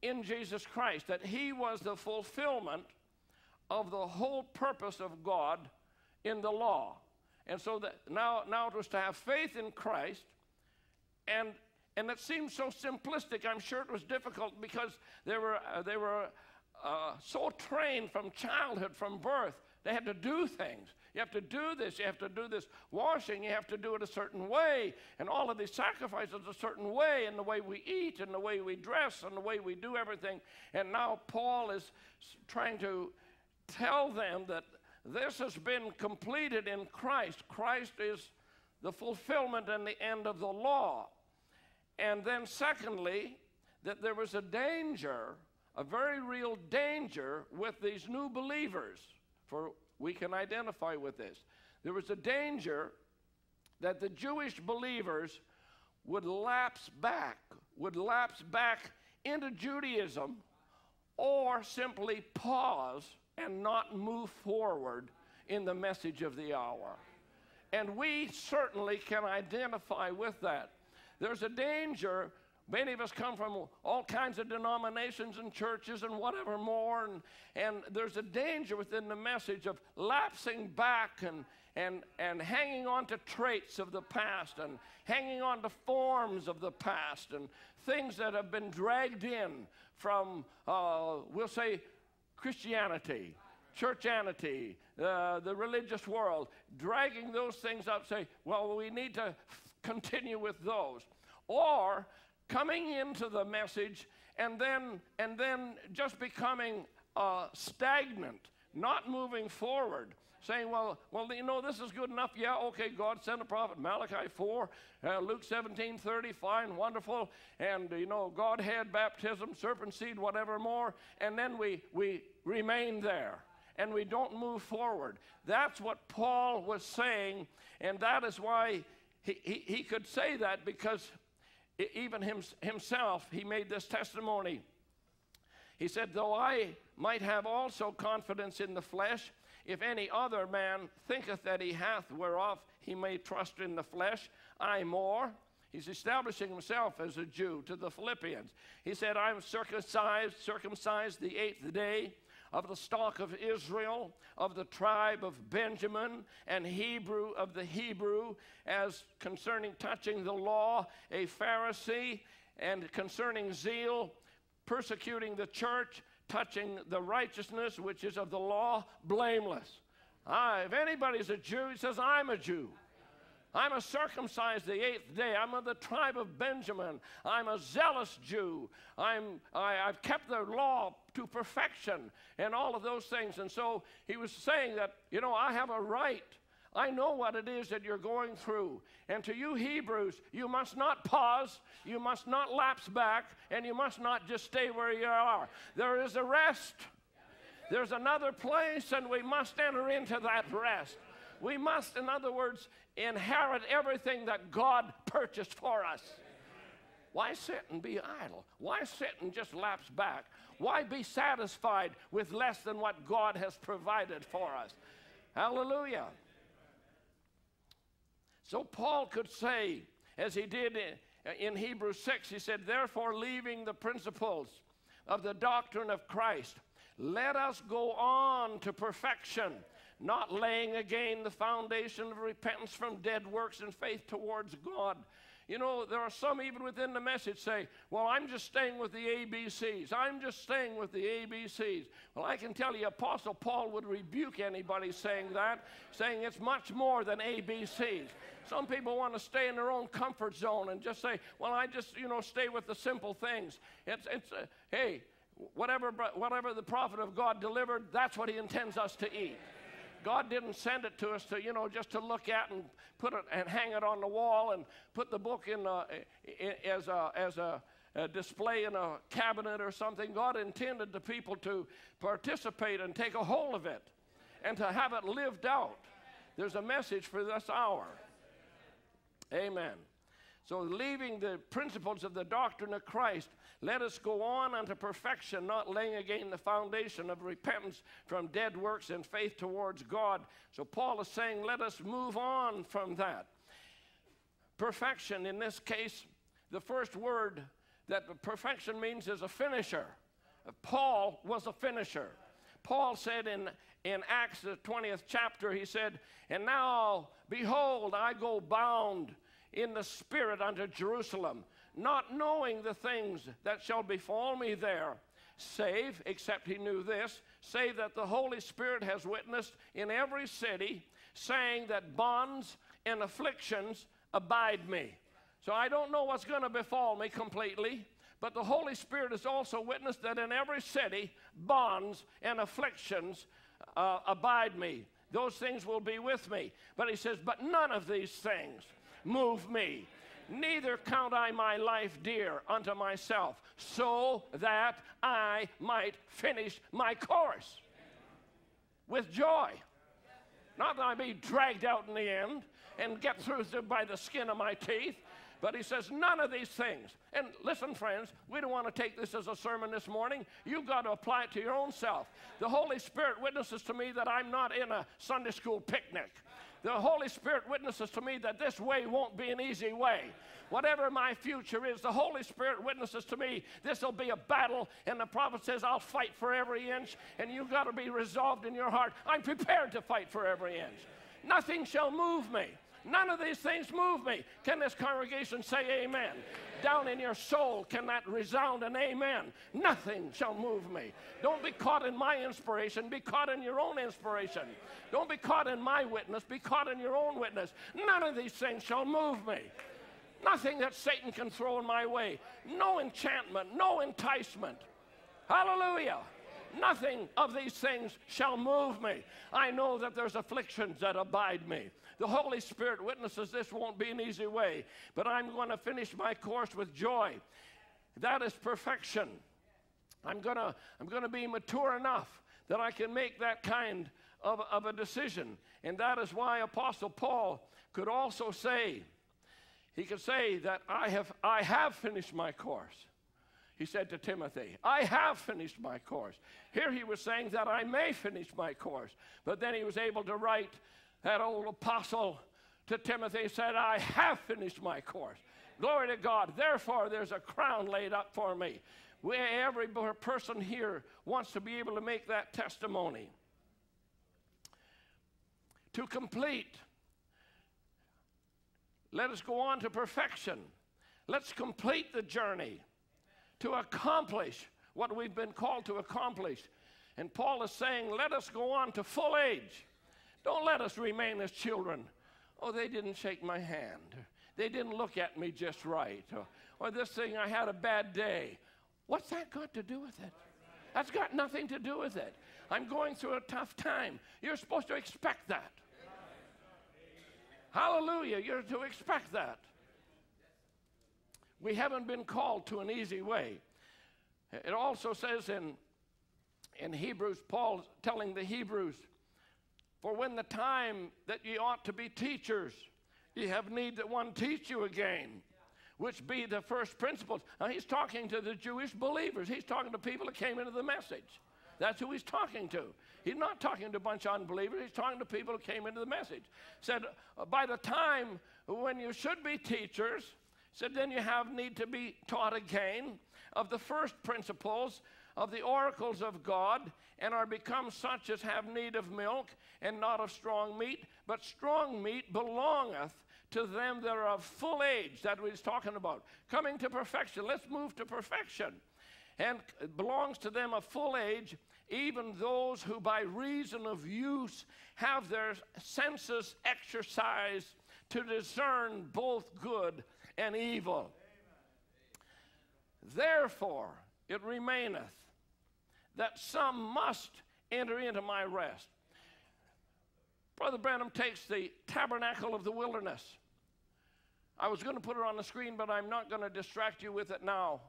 in Jesus Christ, that He was the fulfillment of the whole purpose of God in the law. And so that now, now it was to have faith in Christ. And, and it seems so simplistic. I'm sure it was difficult because they were, uh, they were uh, so trained from childhood, from birth. They had to do things. You have to do this. You have to do this washing. You have to do it a certain way. And all of these sacrifices a certain way, and the way we eat, and the way we dress, and the way we do everything. And now Paul is trying to tell them that this has been completed in Christ. Christ is the fulfillment and the end of the law. And then, secondly, that there was a danger, a very real danger with these new believers, for we can identify with this. There was a danger that the Jewish believers would lapse back, would lapse back into Judaism, or simply pause and not move forward in the message of the hour. And we certainly can identify with that. There's a danger. Many of us come from all kinds of denominations and churches and whatever more, and, and there's a danger within the message of lapsing back and, and, and hanging on to traits of the past and hanging on to forms of the past and things that have been dragged in from, uh, we'll say, Christianity, churchanity, uh, the religious world, dragging those things up, say, well, we need to continue with those. Or coming into the message and then, and then just becoming uh, stagnant, not moving forward saying, well, well, you know, this is good enough. Yeah, okay, God sent a prophet. Malachi 4, uh, Luke 17, 30, fine, wonderful. And, you know, Godhead, baptism, serpent seed, whatever more. And then we, we remain there and we don't move forward. That's what Paul was saying. And that is why he, he, he could say that because even him, himself, he made this testimony. He said, Though I might have also confidence in the flesh, if any other man thinketh that he hath whereof he may trust in the flesh, I more. He's establishing himself as a Jew to the Philippians. He said, I'm circumcised, circumcised the eighth day of the stock of Israel, of the tribe of Benjamin, and Hebrew of the Hebrew, as concerning touching the law, a Pharisee, and concerning zeal, persecuting the church, touching the righteousness which is of the law, blameless. Ah, if anybody's a Jew, he says, I'm a Jew. I'm a circumcised the eighth day. I'm of the tribe of Benjamin. I'm a zealous Jew. I'm, I, I've kept the law to perfection and all of those things. And so he was saying that, you know, I have a right I know what it is that you're going through. And to you Hebrews, you must not pause, you must not lapse back, and you must not just stay where you are. There is a rest. There's another place, and we must enter into that rest. We must, in other words, inherit everything that God purchased for us. Why sit and be idle? Why sit and just lapse back? Why be satisfied with less than what God has provided for us? Hallelujah. So Paul could say, as he did in, Hebrews 6, he said, Therefore, leaving the principles of the doctrine of Christ, let us go on to perfection, not laying again the foundation of repentance from dead works and faith towards God you know, there are some even within the message say, well, I'm just staying with the ABCs. I'm just staying with the ABCs. Well, I can tell you, Apostle Paul would rebuke anybody saying that, saying it's much more than ABCs. Some people want to stay in their own comfort zone and just say, well, I just, you know, stay with the simple things. It's, it's uh, hey, whatever, whatever the prophet of God delivered, that's what he intends us to eat. God didn't send it to us to, you know, just to look at and put it and hang it on the wall and put the book in, uh, in as a, as a, a display in a cabinet or something. God intended the people to participate and take a hold of it and to have it lived out. There's a message for this hour. Amen. So, leaving the principles of the doctrine of Christ, let us go on unto perfection, not laying again the foundation of repentance from dead works and faith towards God. So, Paul is saying, let us move on from that. Perfection, in this case, the first word that perfection means is a finisher. Paul was a finisher. Paul said in, in Acts, the 20th chapter, he said, And now, behold, I go bound in the Spirit unto Jerusalem, not knowing the things that shall befall me there, save, except he knew this, save that the Holy Spirit has witnessed in every city, saying that bonds and afflictions abide me. So I don't know what's going to befall me completely, but the Holy Spirit has also witnessed that in every city, bonds and afflictions uh, abide me. Those things will be with me. But he says, But none of these things move me. Neither count I my life dear unto myself, so that I might finish my course with joy. Not that I be dragged out in the end and get through by the skin of my teeth, but he says, none of these things. And listen, friends, we don't want to take this as a sermon this morning. You've got to apply it to your own self. The Holy Spirit witnesses to me that I'm not in a Sunday school picnic. The Holy Spirit witnesses to me that this way won't be an easy way. Whatever my future is, the Holy Spirit witnesses to me this will be a battle, and the prophet says, I'll fight for every inch, and you've got to be resolved in your heart. I'm prepared to fight for every inch. Nothing shall move me. None of these things move me. Can this congregation say amen? Down in your soul, can that resound an amen? Nothing shall move me. Don't be caught in my inspiration, be caught in your own inspiration. Don't be caught in my witness, be caught in your own witness. None of these things shall move me. Nothing that Satan can throw in my way. No enchantment, no enticement. Hallelujah. Nothing of these things shall move me. I know that there's afflictions that abide me. The Holy Spirit witnesses this won't be an easy way, but I'm going to finish my course with joy. That is perfection. I'm going to, I'm going to be mature enough that I can make that kind of, of a decision. And that is why Apostle Paul could also say, he could say that I have, I have finished my course. He said to Timothy, I have finished my course. Here he was saying that I may finish my course. But then he was able to write that old apostle to Timothy said, I have finished my course. Glory to God. Therefore, there's a crown laid up for me. We, every person here wants to be able to make that testimony. To complete, let us go on to perfection. Let's complete the journey to accomplish what we've been called to accomplish. And Paul is saying, let us go on to full age. Don't let us remain as children. Oh, they didn't shake my hand. They didn't look at me just right. Or, or this thing, I had a bad day. What's that got to do with it? That's got nothing to do with it. I'm going through a tough time. You're supposed to expect that. Hallelujah. You're to expect that. We haven't been called to an easy way. It also says in, in Hebrews, Paul telling the Hebrews, for when the time that ye ought to be teachers, ye have need that one teach you again, which be the first principles. Now he's talking to the Jewish believers. He's talking to people that came into the message. That's who he's talking to. He's not talking to a bunch of unbelievers. He's talking to people who came into the message. Said, uh, by the time when you should be teachers, said then you have need to be taught again of the first principles of the oracles of God and are become such as have need of milk and not of strong meat, but strong meat belongeth to them that are of full age, that he's talking about, coming to perfection. Let's move to perfection. And belongs to them of full age, even those who by reason of use have their senses exercised to discern both good and evil. Therefore, it remaineth that some must enter into my rest. Brother Branham takes the tabernacle of the wilderness. I was going to put it on the screen, but I'm not going to distract you with it now.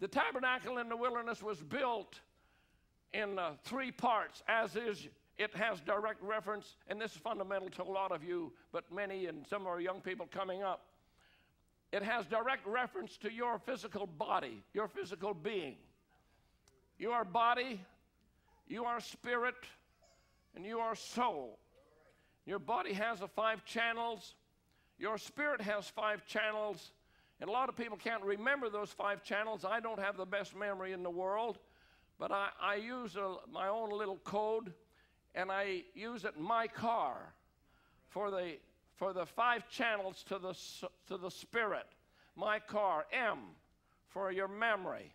The tabernacle in the wilderness was built in uh, three parts, as is, it has direct reference, and this is fundamental to a lot of you, but many and some of our young people coming up. It has direct reference to your physical body, your physical being. You are body, you are spirit, and you are soul. Your body has the five channels. Your spirit has five channels. And a lot of people can't remember those five channels. I don't have the best memory in the world. but I, I use a, my own little code and I use it in my car for the, for the five channels to the, to the spirit. My car, M, for your memory,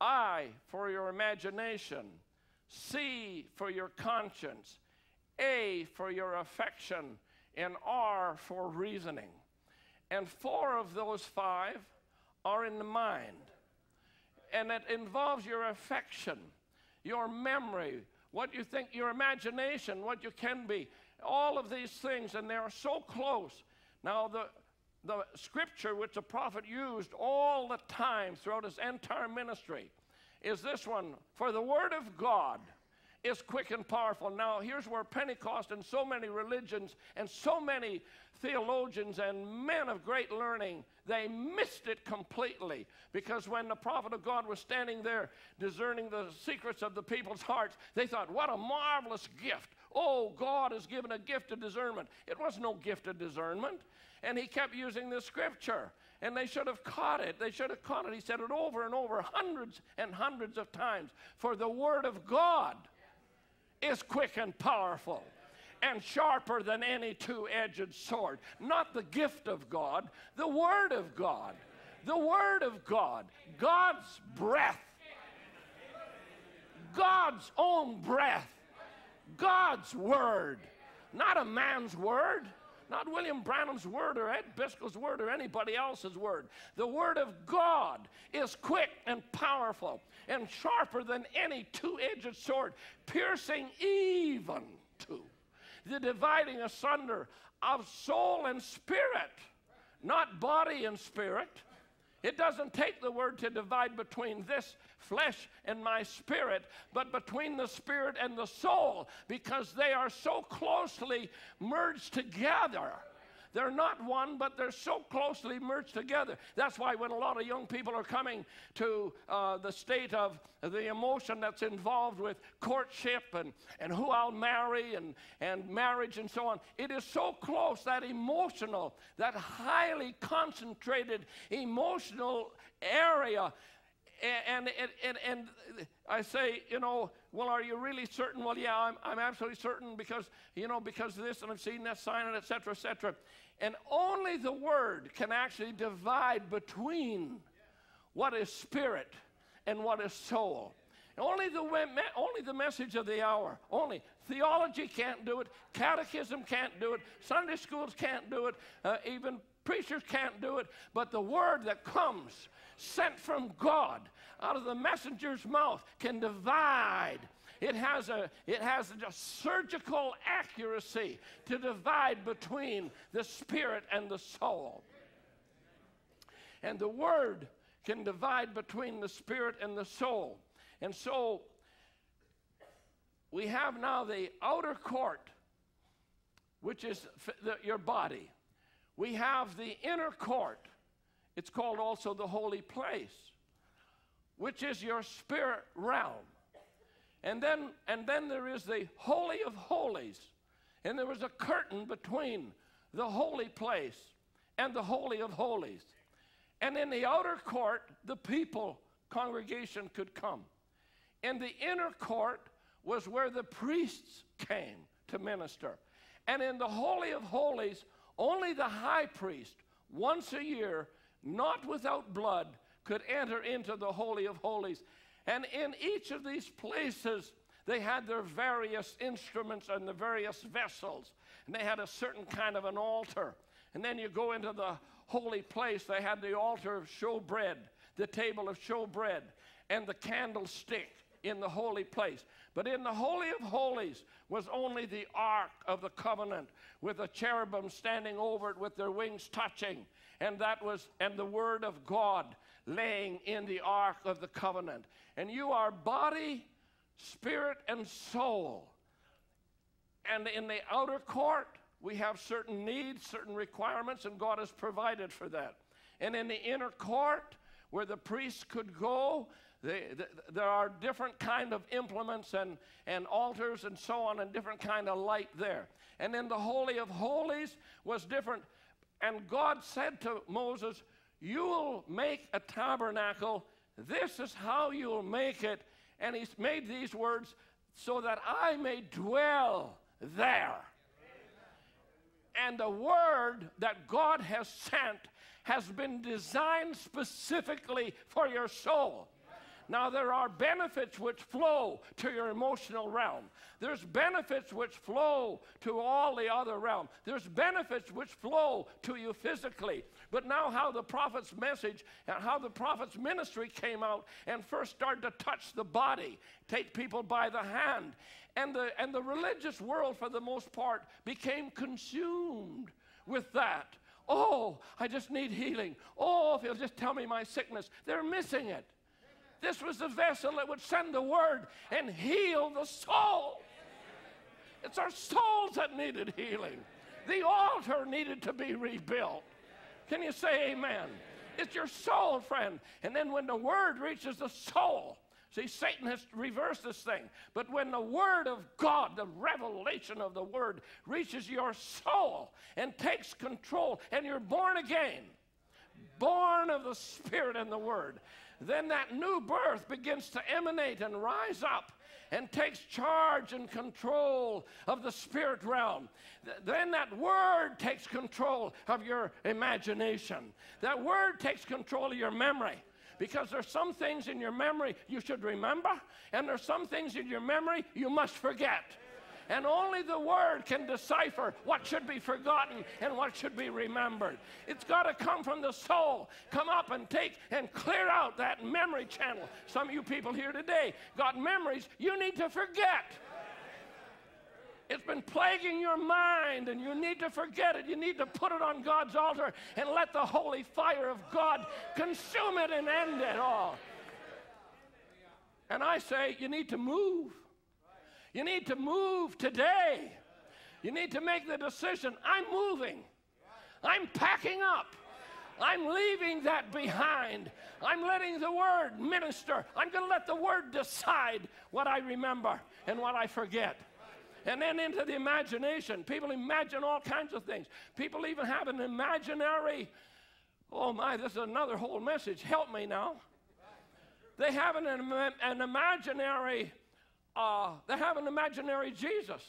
I, for your imagination, C, for your conscience, A, for your affection, and R, for reasoning. And four of those five are in the mind and it involves your affection, your memory, what you think, your imagination, what you can be, all of these things, and they are so close. Now, the, the scripture which the prophet used all the time throughout his entire ministry is this one For the word of God is quick and powerful. Now, here's where Pentecost and so many religions and so many theologians and men of great learning, they missed it completely. Because when the prophet of God was standing there discerning the secrets of the people's hearts, they thought, what a marvelous gift. Oh, God has given a gift of discernment. It was no gift of discernment. And he kept using the scripture. And they should have caught it. They should have caught it. He said it over and over, hundreds and hundreds of times. For the word of God is quick and powerful and sharper than any two edged sword. Not the gift of God, the Word of God. The Word of God. God's breath. God's own breath. God's Word. Not a man's Word. Not William Branham's word or Ed Byskal's word or anybody else's word. The word of God is quick and powerful and sharper than any two edged sword, piercing even to the dividing asunder of soul and spirit, not body and spirit. It doesn't take the word to divide between this flesh and my spirit, but between the spirit and the soul, because they are so closely merged together. They're not one, but they're so closely merged together. That's why when a lot of young people are coming to uh, the state of the emotion that's involved with courtship and, and who I'll marry and, and marriage and so on, it is so close, that emotional, that highly concentrated emotional area and, and, and, and, I say, you know, well, are you really certain? Well, yeah, I'm, I'm absolutely certain because, you know, because of this and I've seen that sign and et cetera, et cetera. And only the Word can actually divide between what is spirit and what is soul. Only the, only the message of the hour. Only. Theology can't do it. Catechism can't do it. Sunday schools can't do it. Uh, even preachers can't do it. But the Word that comes sent from God out of the messenger's mouth can divide. It has a, it has a surgical accuracy to divide between the spirit and the soul. And the word can divide between the spirit and the soul. And so we have now the outer court, which is the, your body. We have the inner court, it's called also the holy place, which is your spirit realm. And then, and then there is the Holy of Holies. And there was a curtain between the holy place and the Holy of Holies. And in the outer court, the people, congregation could come. In the inner court was where the priests came to minister. And in the Holy of Holies, only the high priest, once a year, not without blood, could enter into the Holy of Holies. And in each of these places, they had their various instruments and the various vessels. And they had a certain kind of an altar. And then you go into the holy place, they had the altar of showbread, the table of showbread, and the candlestick in the holy place. But in the Holy of Holies was only the Ark of the Covenant with the cherubim standing over it with their wings touching and that was and the word of God laying in the ark of the covenant. And you are body, spirit, and soul. And in the outer court, we have certain needs, certain requirements, and God has provided for that. And in the inner court, where the priests could go, they, there are different kind of implements and, and altars and so on, and different kind of light there. And in the Holy of Holies was different and God said to Moses, You'll make a tabernacle. This is how you'll make it. And he made these words so that I may dwell there. And the word that God has sent has been designed specifically for your soul. Now, there are benefits which flow to your emotional realm. There's benefits which flow to all the other realm. There's benefits which flow to you physically. But now, how the prophet's message and how the prophet's ministry came out and first started to touch the body, take people by the hand. And the, and the religious world, for the most part, became consumed with that. Oh, I just need healing. Oh, if he'll just tell me my sickness. They're missing it. This was the vessel that would send the word and heal the soul. It's our souls that needed healing. The altar needed to be rebuilt. Can you say amen? It's your soul, friend. And then when the word reaches the soul, see, Satan has reversed this thing. But when the word of God, the revelation of the word, reaches your soul and takes control, and you're born again, born of the Spirit and the word, then that new birth begins to emanate and rise up and takes charge and control of the spirit realm. Th- then that word takes control of your imagination. That word takes control of your memory. Because there's some things in your memory you should remember, and there's some things in your memory you must forget. And only the Word can decipher what should be forgotten and what should be remembered. It's got to come from the soul. Come up and take and clear out that memory channel. Some of you people here today got memories you need to forget. It's been plaguing your mind, and you need to forget it. You need to put it on God's altar and let the holy fire of God consume it and end it all. And I say, you need to move. You need to move today. You need to make the decision I'm moving, I'm packing up. I'm leaving that behind. I'm letting the Word minister. I'm going to let the Word decide what I remember and what I forget. And then into the imagination. People imagine all kinds of things. People even have an imaginary, oh my, this is another whole message. Help me now. They have an, an imaginary uh, they have an imaginary Jesus.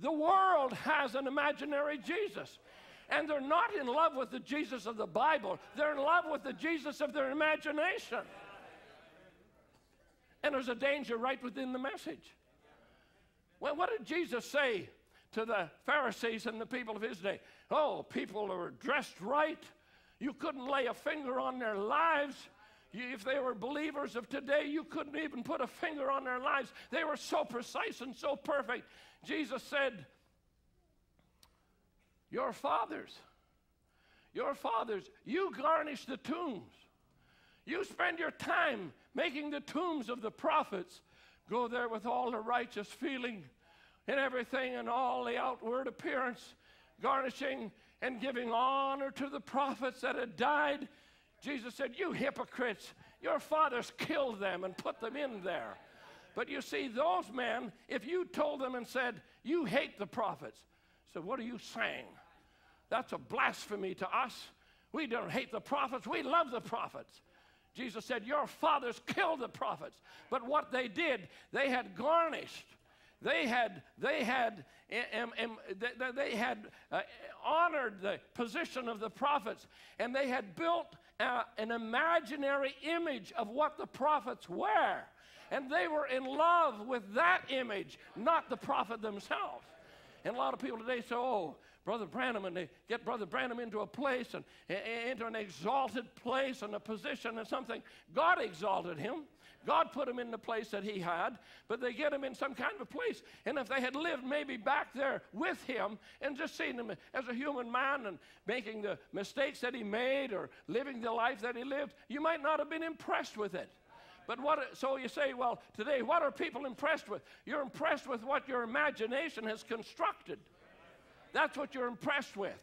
The world has an imaginary Jesus. And they're not in love with the Jesus of the Bible, they're in love with the Jesus of their imagination. And there's a danger right within the message. Well, what did Jesus say to the Pharisees and the people of his day? Oh, people are dressed right. You couldn't lay a finger on their lives. If they were believers of today, you couldn't even put a finger on their lives. They were so precise and so perfect. Jesus said, Your fathers, your fathers, you garnish the tombs. You spend your time making the tombs of the prophets. Go there with all the righteous feeling and everything and all the outward appearance, garnishing and giving honor to the prophets that had died Jesus said, You hypocrites, your fathers killed them and put them in there. But you see, those men, if you told them and said, You hate the prophets, so what are you saying? That's a blasphemy to us. We don't hate the prophets, we love the prophets. Jesus said, Your fathers killed the prophets. But what they did, they had garnished. They had, they had, um, um, they had uh, honored the position of the prophets, and they had built an imaginary image of what the prophets were. And they were in love with that image, not the prophet themselves. And a lot of people today say, oh, Brother Branham, and they get Brother Branham into a place and into an exalted place and a position and something. God exalted him. God put him in the place that he had, but they get him in some kind of a place. And if they had lived maybe back there with him and just seen him as a human man and making the mistakes that he made or living the life that he lived, you might not have been impressed with it. But what, so you say, well, today, what are people impressed with? You're impressed with what your imagination has constructed. That's what you're impressed with.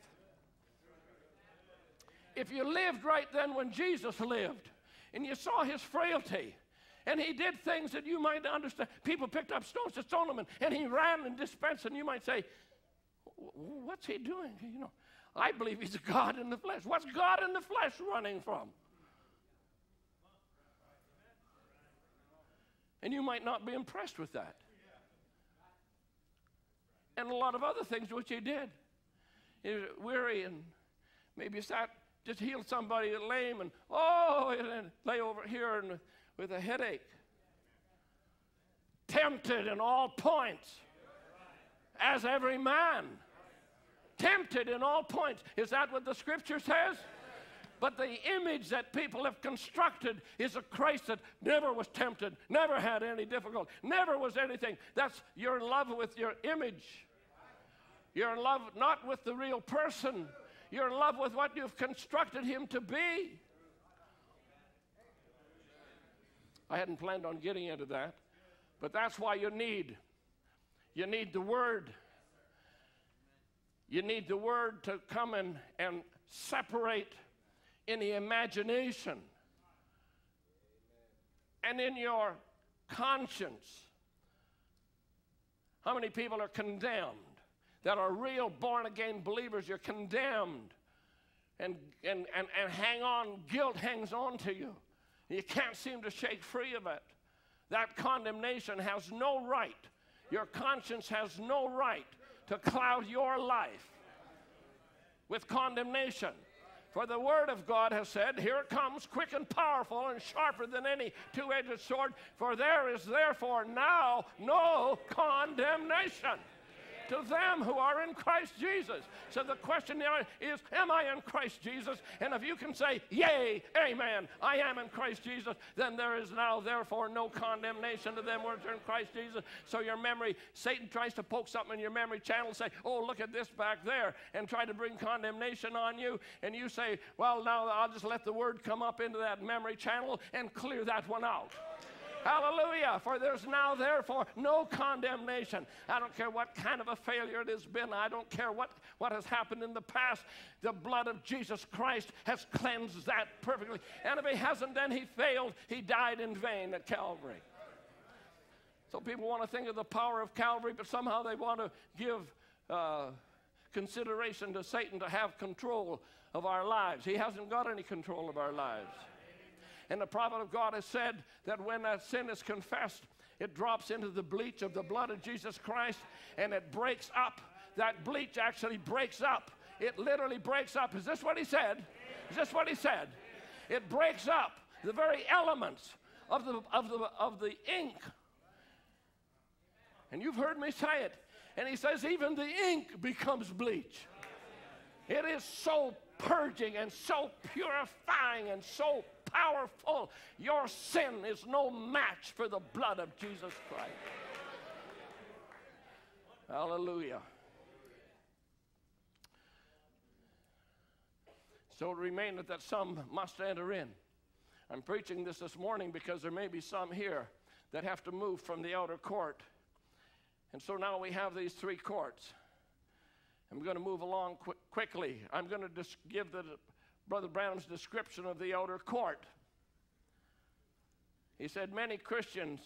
If you lived right then when Jesus lived and you saw his frailty, and he did things that you might understand. People picked up stones to stone him, and, and he ran and dispensed, and you might say, What's he doing? You know, I believe he's a God in the flesh. What's God in the flesh running from? And you might not be impressed with that. And a lot of other things which he did. He was weary and maybe sat, just healed somebody lame and, oh, and lay over here and with a headache. Tempted in all points, as every man. Tempted in all points. Is that what the scripture says? But the image that people have constructed is a Christ that never was tempted, never had any difficulty, never was anything. That's you're in love with your image. You're in love not with the real person. You're in love with what you've constructed him to be. I hadn't planned on getting into that, but that's why you need you need the word. You need the word to come in and separate any imagination and in your conscience. How many people are condemned that are real born again believers? You're condemned and, and, and, and hang on, guilt hangs on to you. You can't seem to shake free of it. That condemnation has no right. Your conscience has no right to cloud your life with condemnation. For the word of God has said, Here it comes, quick and powerful and sharper than any two edged sword. For there is therefore now no condemnation to them who are in Christ Jesus. So the question now is, Am I in Christ Jesus? And if you can say, Yea, Amen, I am in Christ Jesus, then there is now therefore no condemnation to them who are in Christ Jesus. So your memory, Satan tries to poke something in your memory channel, say, Oh, look at this back there, and try to bring condemnation on you. And you say, Well, now I'll just let the word come up into that memory channel and clear that one out. Hallelujah. For there's now, therefore, no condemnation. I don't care what kind of a failure it has been. I don't care what, what has happened in the past. The blood of Jesus Christ has cleansed that perfectly. And if he hasn't, then he failed. He died in vain at Calvary. So people want to think of the power of Calvary, but somehow they want to give uh, consideration to Satan to have control of our lives. He hasn't got any control of our lives. And the prophet of God has said that when that sin is confessed, it drops into the bleach of the blood of Jesus Christ and it breaks up. That bleach actually breaks up. It literally breaks up. Is this what he said? Is this what he said? It breaks up the very elements of the, of the, of the ink. And you've heard me say it. And he says, even the ink becomes bleach. It is so purging and so purifying and so powerful. Your sin is no match for the blood of Jesus Christ. Hallelujah. So it remaineth that some must enter in. I'm preaching this this morning because there may be some here that have to move from the outer court. And so now we have these three courts. I'm going to move along qu- quickly. I'm going to just give the Brother Branham's description of the outer court. He said, Many Christians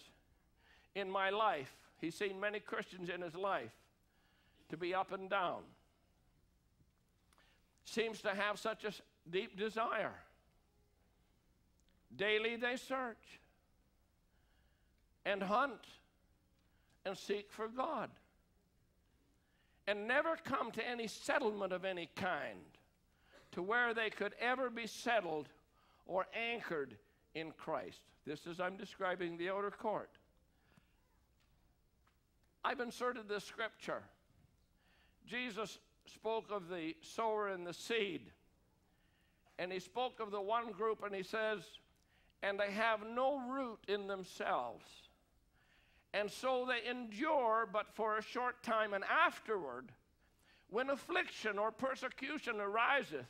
in my life, he's seen many Christians in his life to be up and down. Seems to have such a deep desire. Daily they search and hunt and seek for God and never come to any settlement of any kind to where they could ever be settled or anchored in Christ. This is, I'm describing the outer court. I've inserted this scripture. Jesus spoke of the sower and the seed. And he spoke of the one group and he says, and they have no root in themselves. And so they endure but for a short time, and afterward, when affliction or persecution ariseth,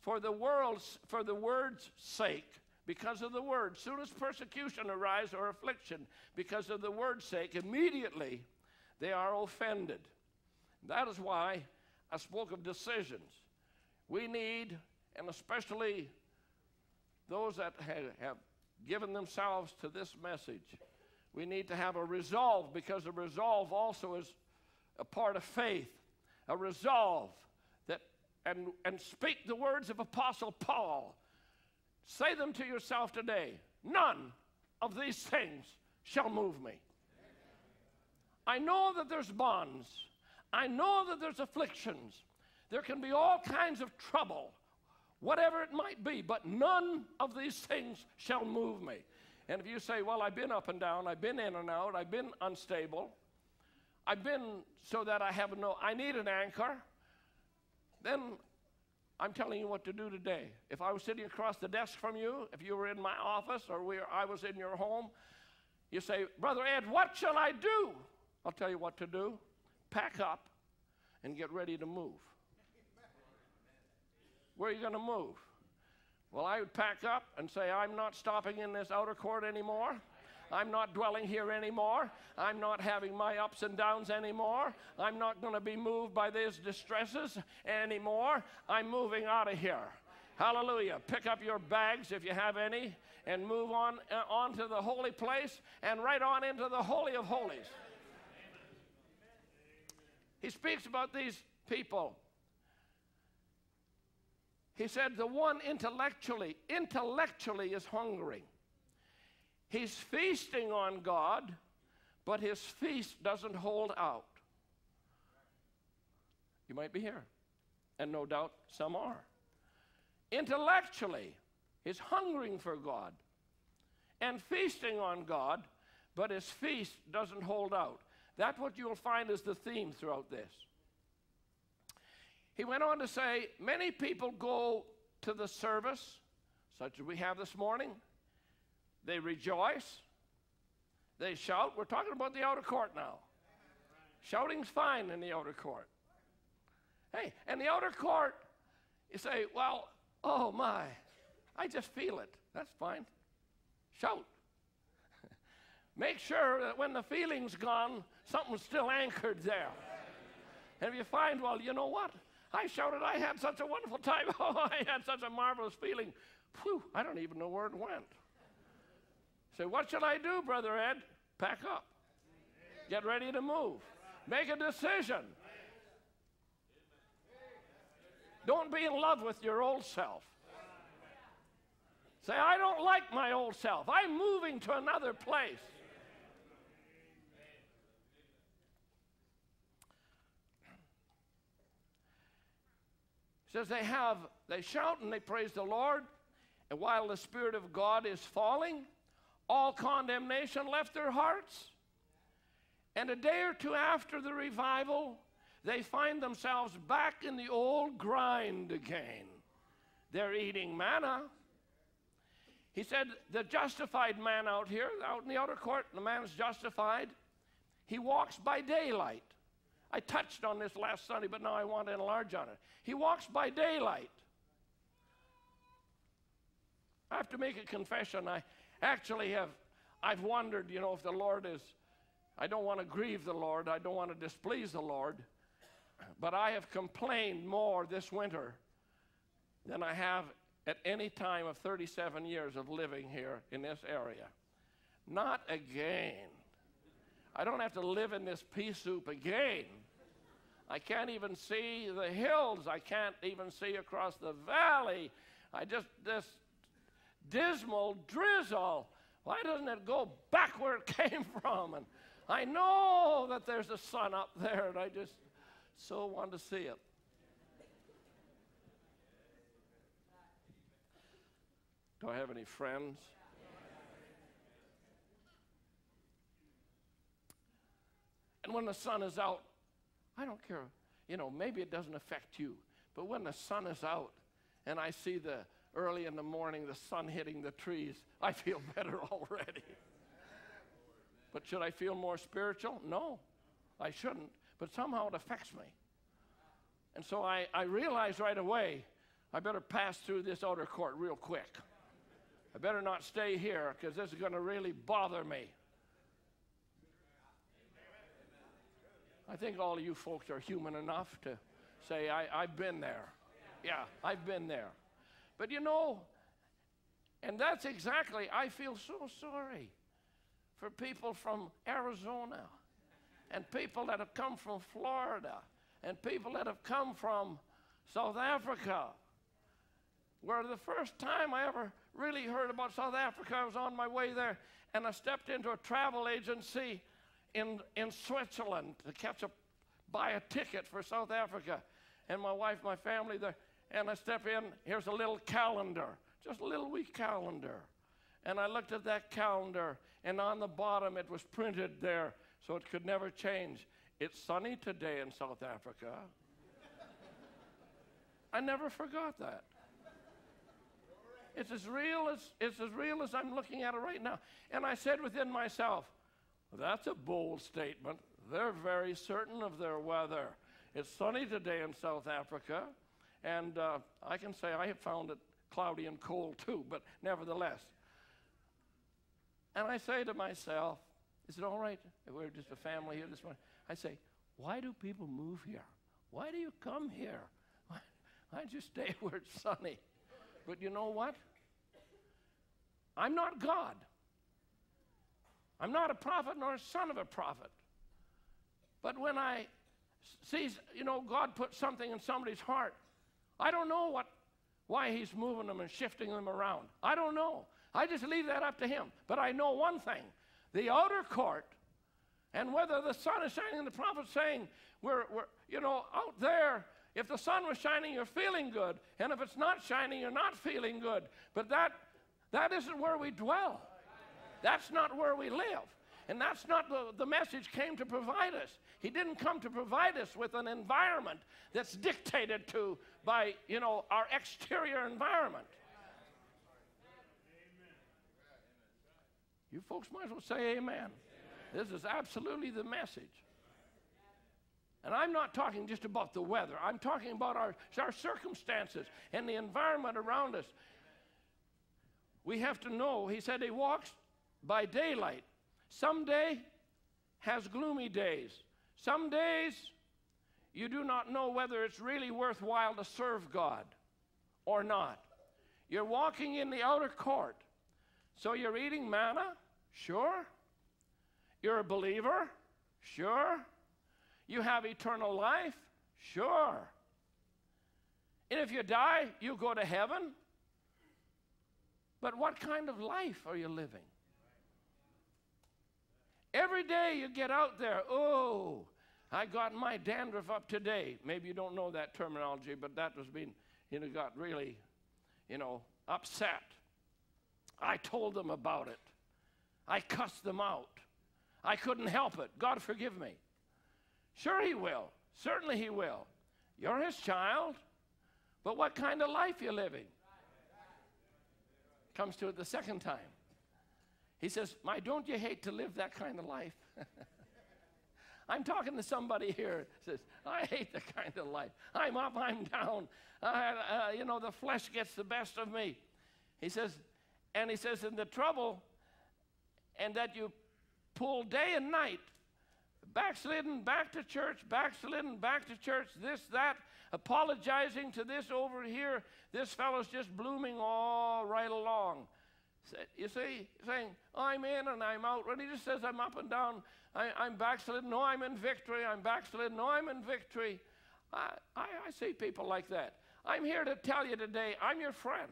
for the world's for the word's sake because of the word soon as persecution arise or affliction because of the word's sake immediately they are offended. That is why i spoke of decisions. We need and especially those that have given themselves to this message we need to have a resolve because a resolve also is a part of faith. A resolve and, and speak the words of Apostle Paul. Say them to yourself today. None of these things shall move me. I know that there's bonds. I know that there's afflictions. There can be all kinds of trouble, whatever it might be, but none of these things shall move me. And if you say, Well, I've been up and down, I've been in and out, I've been unstable, I've been so that I have no, I need an anchor, then I'm telling you what to do today. If I was sitting across the desk from you, if you were in my office or we, I was in your home, you say, Brother Ed, what shall I do? I'll tell you what to do. Pack up and get ready to move. Where are you going to move? Well, I would pack up and say, I'm not stopping in this outer court anymore. I'm not dwelling here anymore. I'm not having my ups and downs anymore. I'm not going to be moved by these distresses anymore. I'm moving out of here. Hallelujah. Pick up your bags if you have any and move on uh, on to the holy place and right on into the holy of holies. He speaks about these people. He said the one intellectually intellectually is hungry. He's feasting on God, but his feast doesn't hold out. You might be here, and no doubt some are. Intellectually, he's hungering for God and feasting on God, but his feast doesn't hold out. That's what you'll find is the theme throughout this. He went on to say, Many people go to the service, such as we have this morning, they rejoice. They shout. We're talking about the outer court now. Shouting's fine in the outer court. Hey, and the outer court, you say, well, oh my, I just feel it. That's fine. Shout. Make sure that when the feeling's gone, something's still anchored there. And if you find, well, you know what? I shouted, I had such a wonderful time. Oh, I had such a marvelous feeling. Whew, I don't even know where it went. Say, what should I do, Brother Ed? Pack up. Get ready to move. Make a decision. Don't be in love with your old self. Say, I don't like my old self. I'm moving to another place. says they have they shout and they praise the lord and while the spirit of god is falling all condemnation left their hearts. And a day or two after the revival, they find themselves back in the old grind again. They're eating manna. He said, The justified man out here, out in the outer court, the man's justified. He walks by daylight. I touched on this last Sunday, but now I want to enlarge on it. He walks by daylight. I have to make a confession. I, actually have, I've wondered, you know, if the Lord is, I don't want to grieve the Lord, I don't want to displease the Lord, but I have complained more this winter than I have at any time of 37 years of living here in this area. Not again. I don't have to live in this pea soup again. I can't even see the hills. I can't even see across the valley. I just, this dismal drizzle. Why doesn't it go back where it came from? And I know that there's a sun up there, and I just so want to see it. Do I have any friends? And when the sun is out, I don't care, you know, maybe it doesn't affect you, but when the sun is out and I see the early in the morning, the sun hitting the trees, I feel better already. But should I feel more spiritual? No, I shouldn't. But somehow it affects me. And so I, I realized right away I better pass through this outer court real quick. I better not stay here because this is going to really bother me. I think all of you folks are human enough to say, I, I've been there. Yeah, I've been there. But you know, and that's exactly, I feel so sorry for people from Arizona and people that have come from Florida and people that have come from South Africa where the first time I ever really heard about South Africa, I was on my way there and I stepped into a travel agency in, in Switzerland to catch a, buy a ticket for South Africa. And my wife, my family there, and I step in, here's a little calendar, just a little wee calendar. And I looked at that calendar, and on the bottom it was printed there, so it could never change. It's sunny today in South Africa. I never forgot that. It's as real as it's as real as I'm looking at it right now. And I said within myself, that's a bold statement. They're very certain of their weather. It's sunny today in South Africa, and uh, I can say I have found it cloudy and cold too, but nevertheless. And I say to myself, is it all right? if We're just a family here this morning. I say, why do people move here? Why do you come here? Why, why don't you stay where it's sunny? But you know what? I'm not God. I'm not a prophet nor a son of a prophet. But when I see, you know, God put something in somebody's heart, I don't know what, why He's moving them and shifting them around. I don't know. I just leave that up to Him. But I know one thing the outer court, and whether the sun is shining, the prophet's saying, we're, we're, you know, out there, if the sun was shining, you're feeling good. And if it's not shining, you're not feeling good. But that that isn't where we dwell. That's not where we live. And that's not the, the message came to provide us. He didn't come to provide us with an environment that's dictated to by, you know, our exterior environment. You folks might as well say amen. amen. This is absolutely the message. And I'm not talking just about the weather. I'm talking about our, our circumstances and the environment around us we have to know, he said he walks by daylight. Some day has gloomy days. Some days you do not know whether it's really worthwhile to serve God or not. You're walking in the outer court. So you're eating manna? Sure. You're a believer? Sure. You have eternal life? Sure. And if you die, you go to heaven? But what kind of life are you living? Every day you get out there, oh, I got my dandruff up today. Maybe you don't know that terminology, but that was being, you know, got really, you know, upset. I told them about it. I cussed them out. I couldn't help it. God forgive me. Sure, He will. Certainly, He will. You're His child. But what kind of life you're living? comes to it the second time. He says, My, don't you hate to live that kind of life? I'm talking to somebody here says, I hate that kind of life. I'm up, I'm down. I, uh, you know, the flesh gets the best of me. He says, and he says, in the trouble, and that you pull day and night, backslidden, back to church, backslidden, back to church, this, that, apologizing to this over here. This fellow's just blooming all right along. You see, saying, I'm in and I'm out. When he just says, I'm up and down, I, am backslidden. No, I'm in victory. I'm backslidden. No, I'm in victory. I, I, I see people like that. I'm here to tell you today, I'm your friend.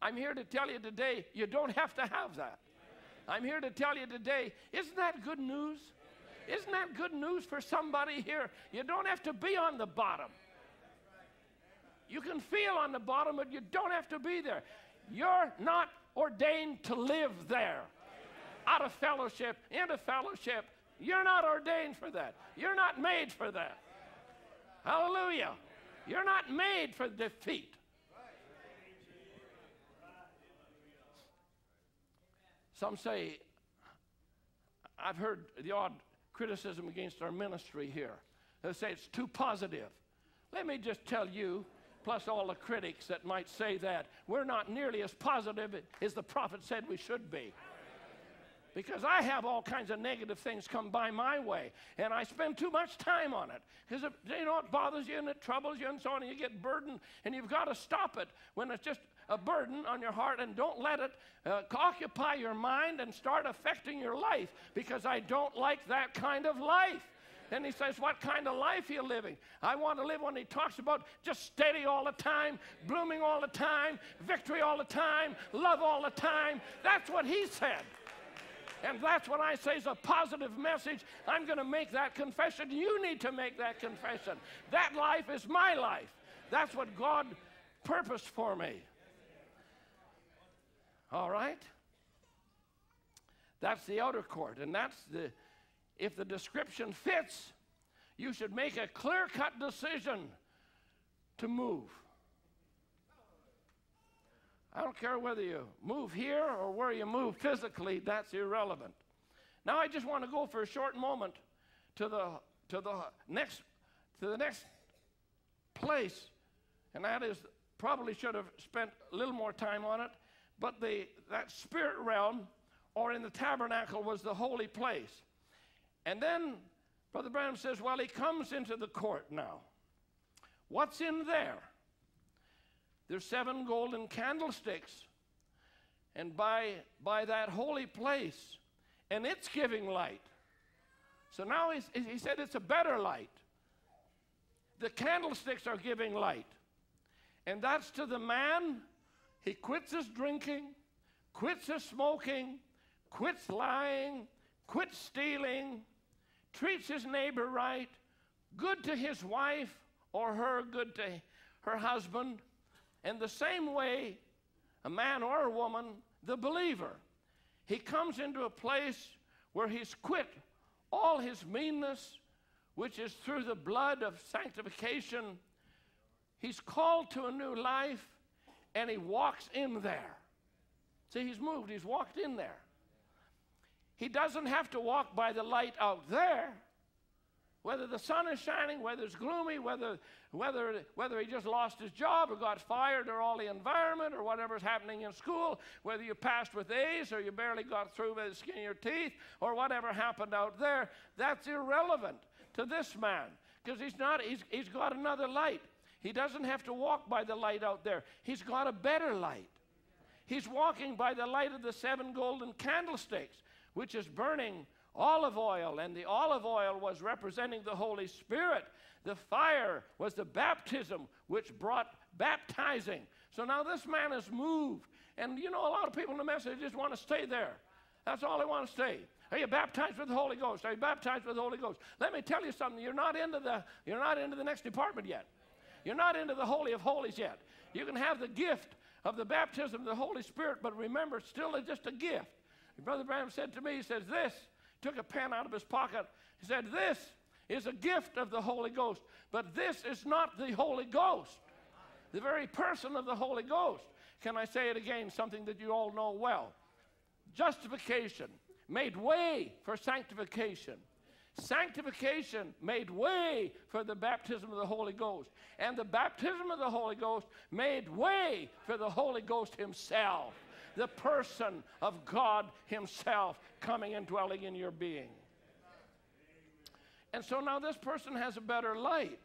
I'm here to tell you today, you don't have to have that. I'm here to tell you today, isn't that good news? Isn't that good news for somebody here? You don't have to be on the bottom. You can feel on the bottom, but you don't have to be there. You're not ordained to live there. Out of fellowship, into fellowship. You're not ordained for that. You're not made for that. Hallelujah. You're not made for defeat. Some say, I've heard the odd criticism against our ministry here. They say it's too positive. Let me just tell you, plus all the critics that might say that, we're not nearly as positive as the prophet said we should be. Because I have all kinds of negative things come by my way, and I spend too much time on it. Because you know it bothers you and it troubles you and so on, and you get burdened, and you've got to stop it when it's just a burden on your heart, and don't let it uh, occupy your mind and start affecting your life. Because I don't like that kind of life. And he says, What kind of life you're you living? I want to live when he talks about just steady all the time, blooming all the time, victory all the time, love all the time. That's what he said. And that's what I say is a positive message. I'm going to make that confession. You need to make that confession. That life is my life. That's what God purposed for me. All right? That's the outer court. And that's the, if the description fits, you should make a clear cut decision to move. I don't care whether you move here or where you move physically, that's irrelevant. Now I just want to go for a short moment to the to the next to the next place, and that is probably should have spent a little more time on it, but the that spirit realm or in the tabernacle was the holy place. And then Brother Branham says, well, he comes into the court now. What's in there? There's seven golden candlesticks. And by, by that holy place, and it's giving light. So now he said it's a better light. The candlesticks are giving light. And that's to the man, he quits his drinking, quits his smoking, quits lying, quits stealing, treats his neighbor right, good to his wife or her, good to her husband, in the same way, a man or a woman, the believer, he comes into a place where he's quit all his meanness, which is through the blood of sanctification. He's called to a new life, and he walks in there. See, he's moved, he's walked in there. He doesn't have to walk by the light out there. Whether the sun is shining, whether it's gloomy, whether, whether, whether he just lost his job or got fired or all the environment or whatever's happening in school, whether you passed with A's or you barely got through by the skin of your teeth or whatever happened out there, that's irrelevant to this man because he's not, he's, he's got another light. He doesn't have to walk by the light out there, he's got a better light. He's walking by the light of the seven golden candlesticks, which is burning olive oil, and the olive oil was representing the Holy Spirit. The fire was the baptism which brought baptizing. So now this man is moved. And you know, a lot of people in the message just want to stay there. That's all they want to stay. Are you baptized with the Holy Ghost? Are you baptized with the Holy Ghost? Let me tell you something. You're not into the, you're not into the next department yet. You're not into the Holy of Holies yet. You can have the gift of the baptism of the Holy Spirit, but remember, it's still just a gift. Brother Branham said to me, he says, This took a pen out of his pocket. He said, This is a gift of the Holy Ghost, but this is not the Holy Ghost, the very person of the Holy Ghost. Can I say it again? Something that you all know well. Justification made way for sanctification. Sanctification made way for the baptism of the Holy Ghost. And the baptism of the Holy Ghost made way for the Holy Ghost Himself the person of God Himself coming and dwelling in your being. And so now this person has a better light.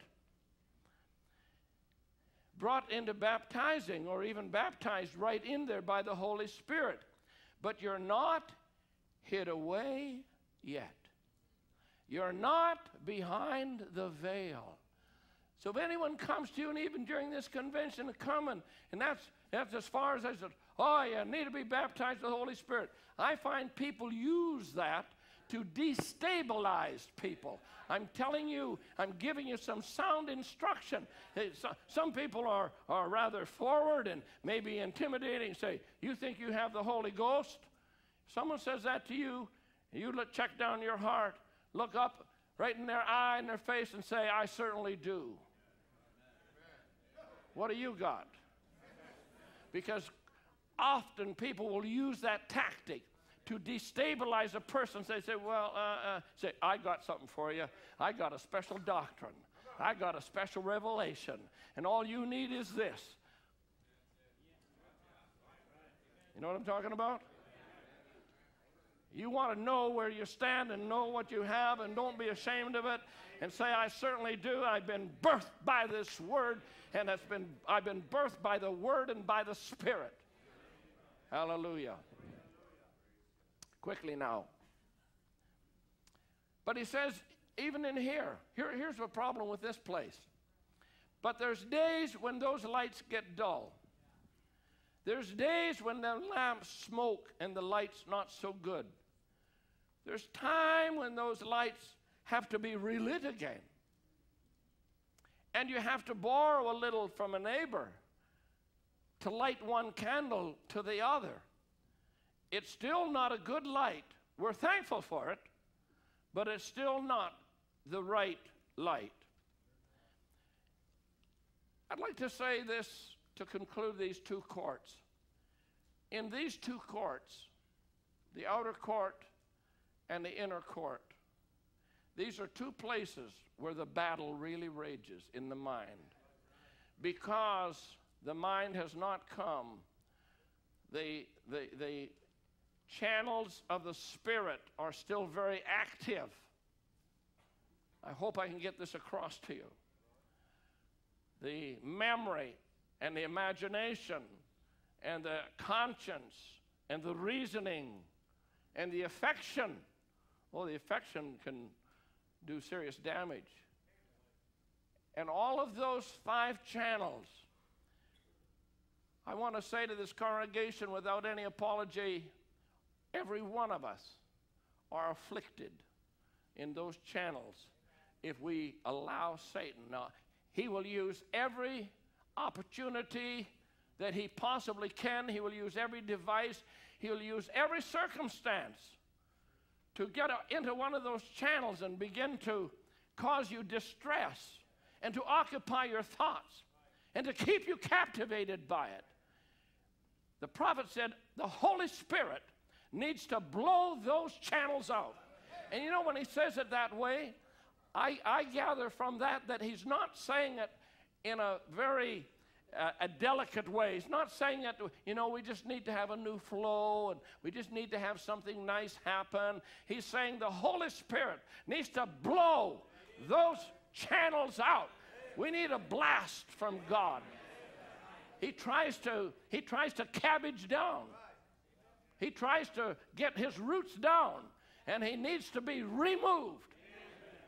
Brought into baptizing or even baptized right in there by the Holy Spirit. But you're not hid away yet. You're not behind the veil. So if anyone comes to you, and even during this convention, coming, and that's, that's as far as I said, Oh, you need to be baptized with the Holy Spirit. I find people use that to destabilize people. I'm telling you, I'm giving you some sound instruction. Some people are, are rather forward and maybe intimidating, say, You think you have the Holy Ghost? Someone says that to you, you look, check down your heart, look up right in their eye and their face, and say, I certainly do. What do you got? Because often people will use that tactic to destabilize a person. So they say, Well, uh, uh, say, I got something for you. I got a special doctrine. I got a special revelation. And all you need is this. You know what I'm talking about? You want to know where you stand and know what you have and don't be ashamed of it and say, I certainly do. I've been birthed by this word and it's been, I've been birthed by the word and by the spirit. Hallelujah. Quickly now. But he says, even in here. here. Here's the problem with this place. But there's days when those lights get dull. There's days when the lamps smoke and the light's not so good. There's time when those lights have to be relit again. And you have to borrow a little from a neighbor to light one candle to the other. It's still not a good light. We're thankful for it, but it's still not the right light. I'd like to say this to conclude these two courts. In these two courts, the outer court and the inner court, these are two places where the battle really rages in the mind. Because the mind has not come, the, the, the channels of the Spirit are still very active. I hope I can get this across to you. The memory and the imagination and the conscience and the reasoning and the affection. Well, the affection can do serious damage. And all of those five channels, I want to say to this congregation without any apology, every one of us are afflicted in those channels if we allow Satan. Now, he will use every opportunity that he possibly can, he will use every device, he'll use every circumstance to get into one of those channels and begin to cause you distress and to occupy your thoughts and to keep you captivated by it. The prophet said the Holy Spirit needs to blow those channels out. And you know, when he says it that way, I, I gather from that that he's not saying it in a very uh, a delicate way. He's not saying that, you know, we just need to have a new flow and we just need to have something nice happen. He's saying the Holy Spirit needs to blow those channels out. We need a blast from God. He tries to, he tries to cabbage down. He tries to get his roots down and he needs to be removed.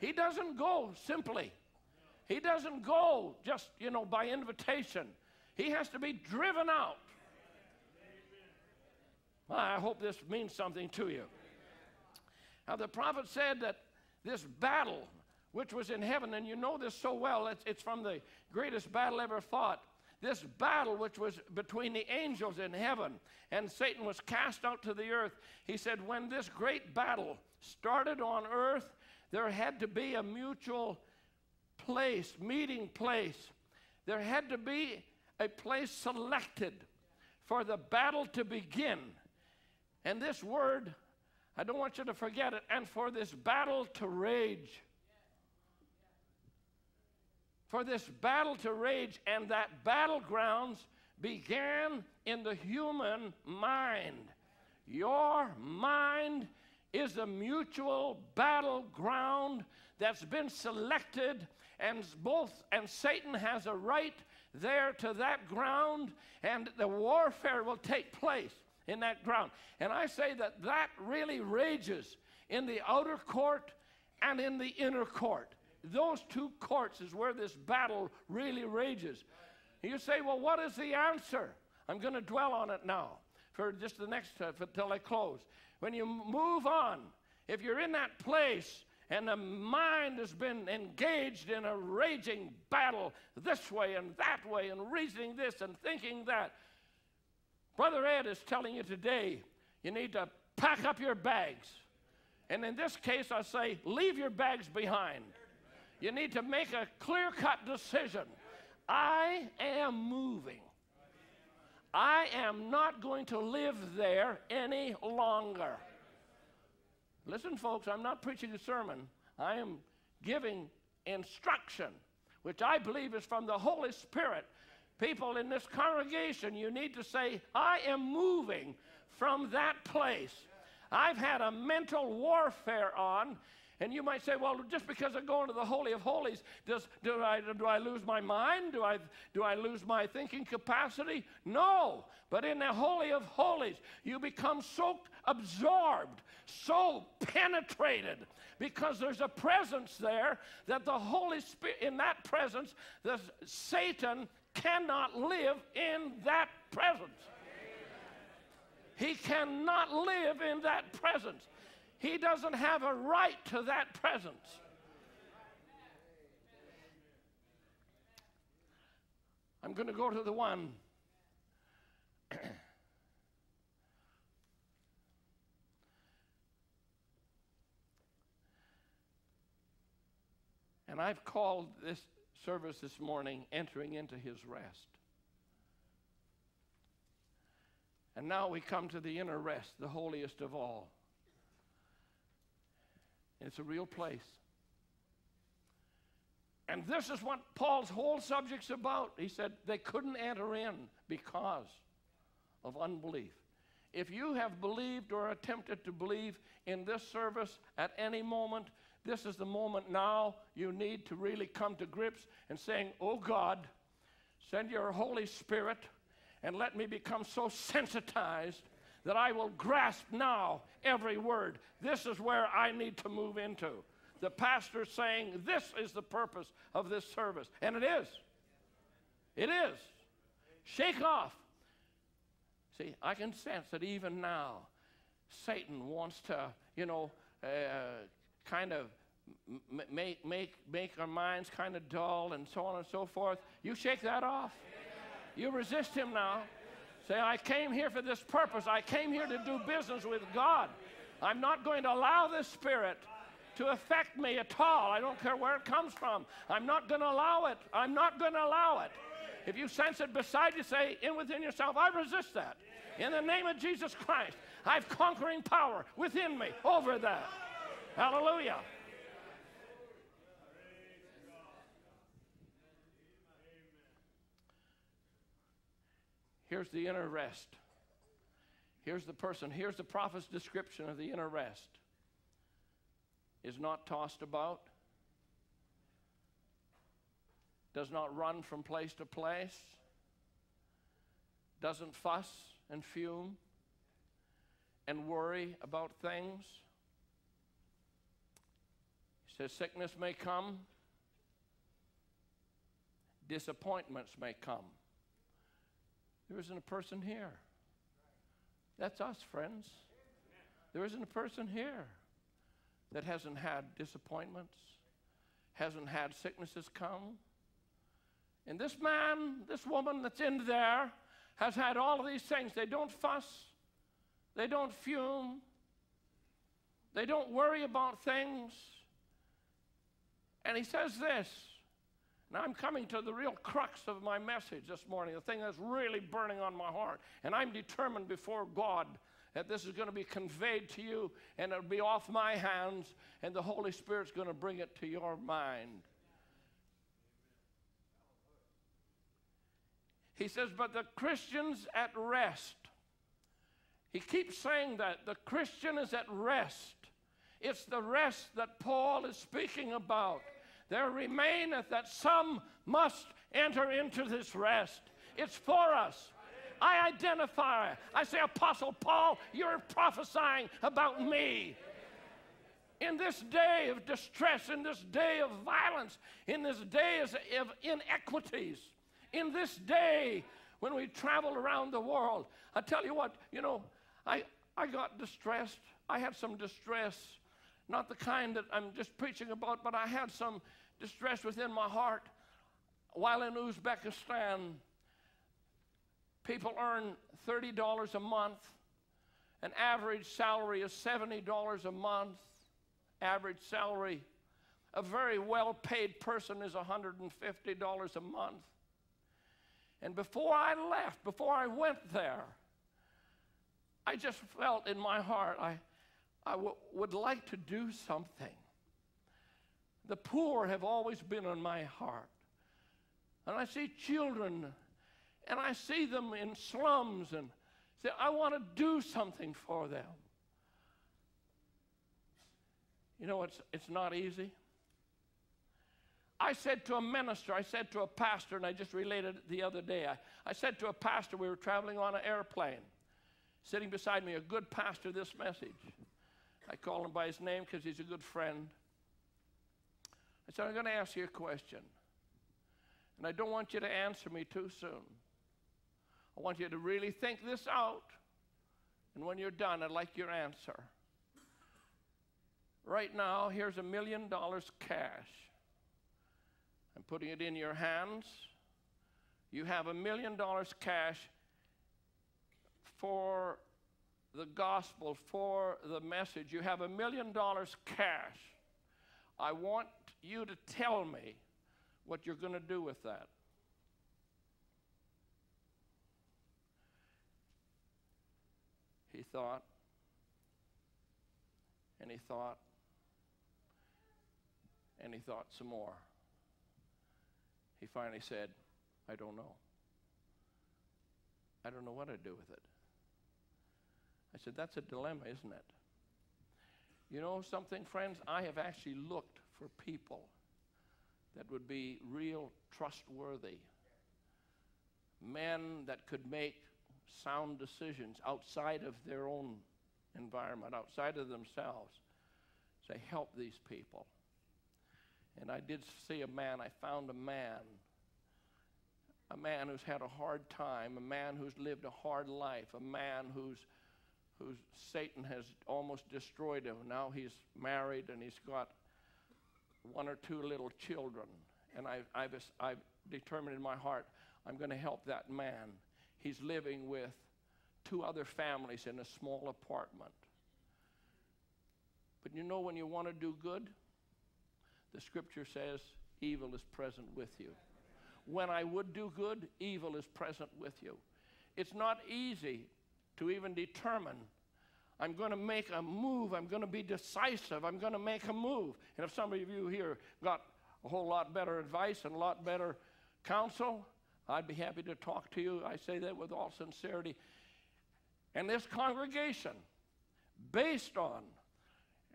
He doesn't go simply. He doesn't go just, you know, by invitation. He has to be driven out. I hope this means something to you. Now, the prophet said that this battle, which was in heaven, and you know this so well, it's, it's from the greatest battle ever fought. This battle, which was between the angels in heaven, and Satan was cast out to the earth. He said, when this great battle started on earth, there had to be a mutual place, meeting place. There had to be a place selected for the battle to begin. And this word, I don't want you to forget it, and for this battle to rage. For this battle to rage, and that battlegrounds began in the human mind. Your mind is a mutual battleground that's been selected, and both and Satan has a right there to that ground, and the warfare will take place in that ground. And I say that that really rages in the outer court and in the inner court. Those two courts is where this battle really rages. You say, well, what is the answer? I'm going to dwell on it now for just the next, uh, until I close. When you move on, if you're in that place and the mind has been engaged in a raging battle this way and that way and reasoning this and thinking that, Brother Ed is telling you today you need to pack up your bags. And in this case, I say, leave your bags behind. You need to make a clear cut decision. I am moving. I am not going to live there any longer. Listen, folks, I'm not preaching a sermon. I am giving instruction, which I believe is from the Holy Spirit. People in this congregation, you need to say, I am moving from that place. I've had a mental warfare on, And you might say, well, just because I go into the Holy of Holies, does, do, I, do I lose my mind? Do I, do I lose my thinking capacity? No. But in the Holy of Holies, you become so absorbed, so penetrated, because there's a presence there that the Holy Spirit, in that presence, the Satan cannot live in that presence. He cannot live in that presence. He doesn't have a right to that presence. I'm going to go to the one. and I've called this service this morning entering into his rest. And now we come to the inner rest, the holiest of all. It's a real place. And this is what Paul's whole subject's about. He said they couldn't enter in because of unbelief. If you have believed or attempted to believe in this service at any moment, this is the moment now you need to really come to grips and saying, Oh God, send your Holy Spirit and let me become so sensitized that I will grasp now every word. This is where I need to move into. The pastor saying, This is the purpose of this service. And it is. It is. Shake off. See, I can sense that even now, Satan wants to, you know, uh, kind of make, make, make our minds kind of dull and so on and so forth. You shake that off. You resist him now. Say, I came here for this purpose. I came here to do business with God. I'm not going to allow this spirit to affect me at all. I don't care where it comes from. I'm not going to allow it. I'm not going to allow it. If you sense it beside you, say in within yourself, I resist that. In the name of Jesus Christ, I have conquering power within me over that. Hallelujah. Here's the inner rest. Here's the person. Here's the prophet's description of the inner rest. Is not tossed about, does not run from place to place, doesn't fuss and fume and worry about things. He says sickness may come, disappointments may come. There isn't a person here. That's us, friends. There isn't a person here that hasn't had disappointments, hasn't had sicknesses come. And this man, this woman that's in there, has had all of these things. They don't fuss, they don't fume, they don't worry about things. And he says this now I'm coming to the real crux of my message this morning, the thing that's really burning on my heart. And I'm determined before God that this is going to be conveyed to you and it'll be off my hands, and the Holy Spirit's going to bring it to your mind. He says, But the Christian's at rest. He keeps saying that. The Christian is at rest. It's the rest that Paul is speaking about there remaineth that some must enter into this rest. It's for us. I identify. I say, Apostle Paul, you're prophesying about me. In this day of distress, in this day of violence, in this day of inequities, in this day when we travel around the world, I tell you what, you know, I, I got distressed. I had some distress, not the kind that I'm just preaching about, but I had some distress within my heart. While in Uzbekistan, people earn $30 a month. An average salary is $70 a month. Average salary. A very well paid person is $150 a month. And before I left, before I went there, I just felt in my heart I, I w- would like to do something. The poor have always been on my heart. And I see children and I see them in slums and say, I want to do something for them. You know, it's, it's not easy. I said to a minister, I said to a pastor, and I just related it the other day. I, I said to a pastor, we were traveling on an airplane, sitting beside me, a good pastor, this message. I call him by his name because he's a good friend. I said, I'm going to ask you a question. And I don't want you to answer me too soon. I want you to really think this out. And when you're done, I'd like your answer. Right now, here's a million dollars cash. I'm putting it in your hands. You have a million dollars cash for the gospel, for the message. You have a million dollars cash. I want you to tell me what you're going to do with that. He thought, and he thought, and he thought some more. He finally said, I don't know. I don't know what I'd do with it. I said, That's a dilemma, isn't it? You know something, friends? I have actually looked for people that would be real trustworthy, men that could make sound decisions outside of their own environment, outside of themselves. Say, help these people. And I did see a man, I found a man, a man who's had a hard time, a man who's lived a hard life, a man who's who's Satan has almost destroyed him. Now he's married and he's got one or two little children. And I've, I've, I've determined in my heart, I'm going to help that man. He's living with two other families in a small apartment. But you know, when you want to do good, the scripture says, evil is present with you. When I would do good, evil is present with you. It's not easy to even determine I'm going to make a move. I'm going to be decisive. I'm going to make a move. And if some of you here got a whole lot better advice and a lot better counsel, I'd be happy to talk to you. I say that with all sincerity. And this congregation, based on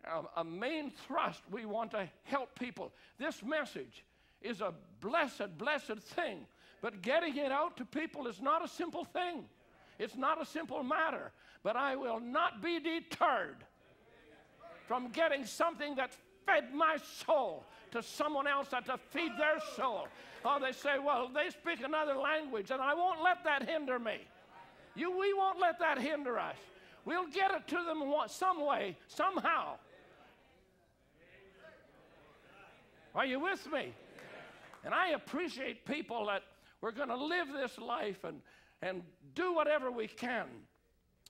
a, a main thrust, we want to help people. This message is a blessed, blessed thing. But getting it out to people is not a simple thing. It's not a simple matter, but I will not be deterred from getting something that fed my soul to someone else that to feed their soul. Oh, they say, well, they speak another language, and I won't let that hinder me. You, we won't let that hinder us. We'll get it to them some way, somehow. Are you with me? And I appreciate people that we're going to live this life and and do whatever we can.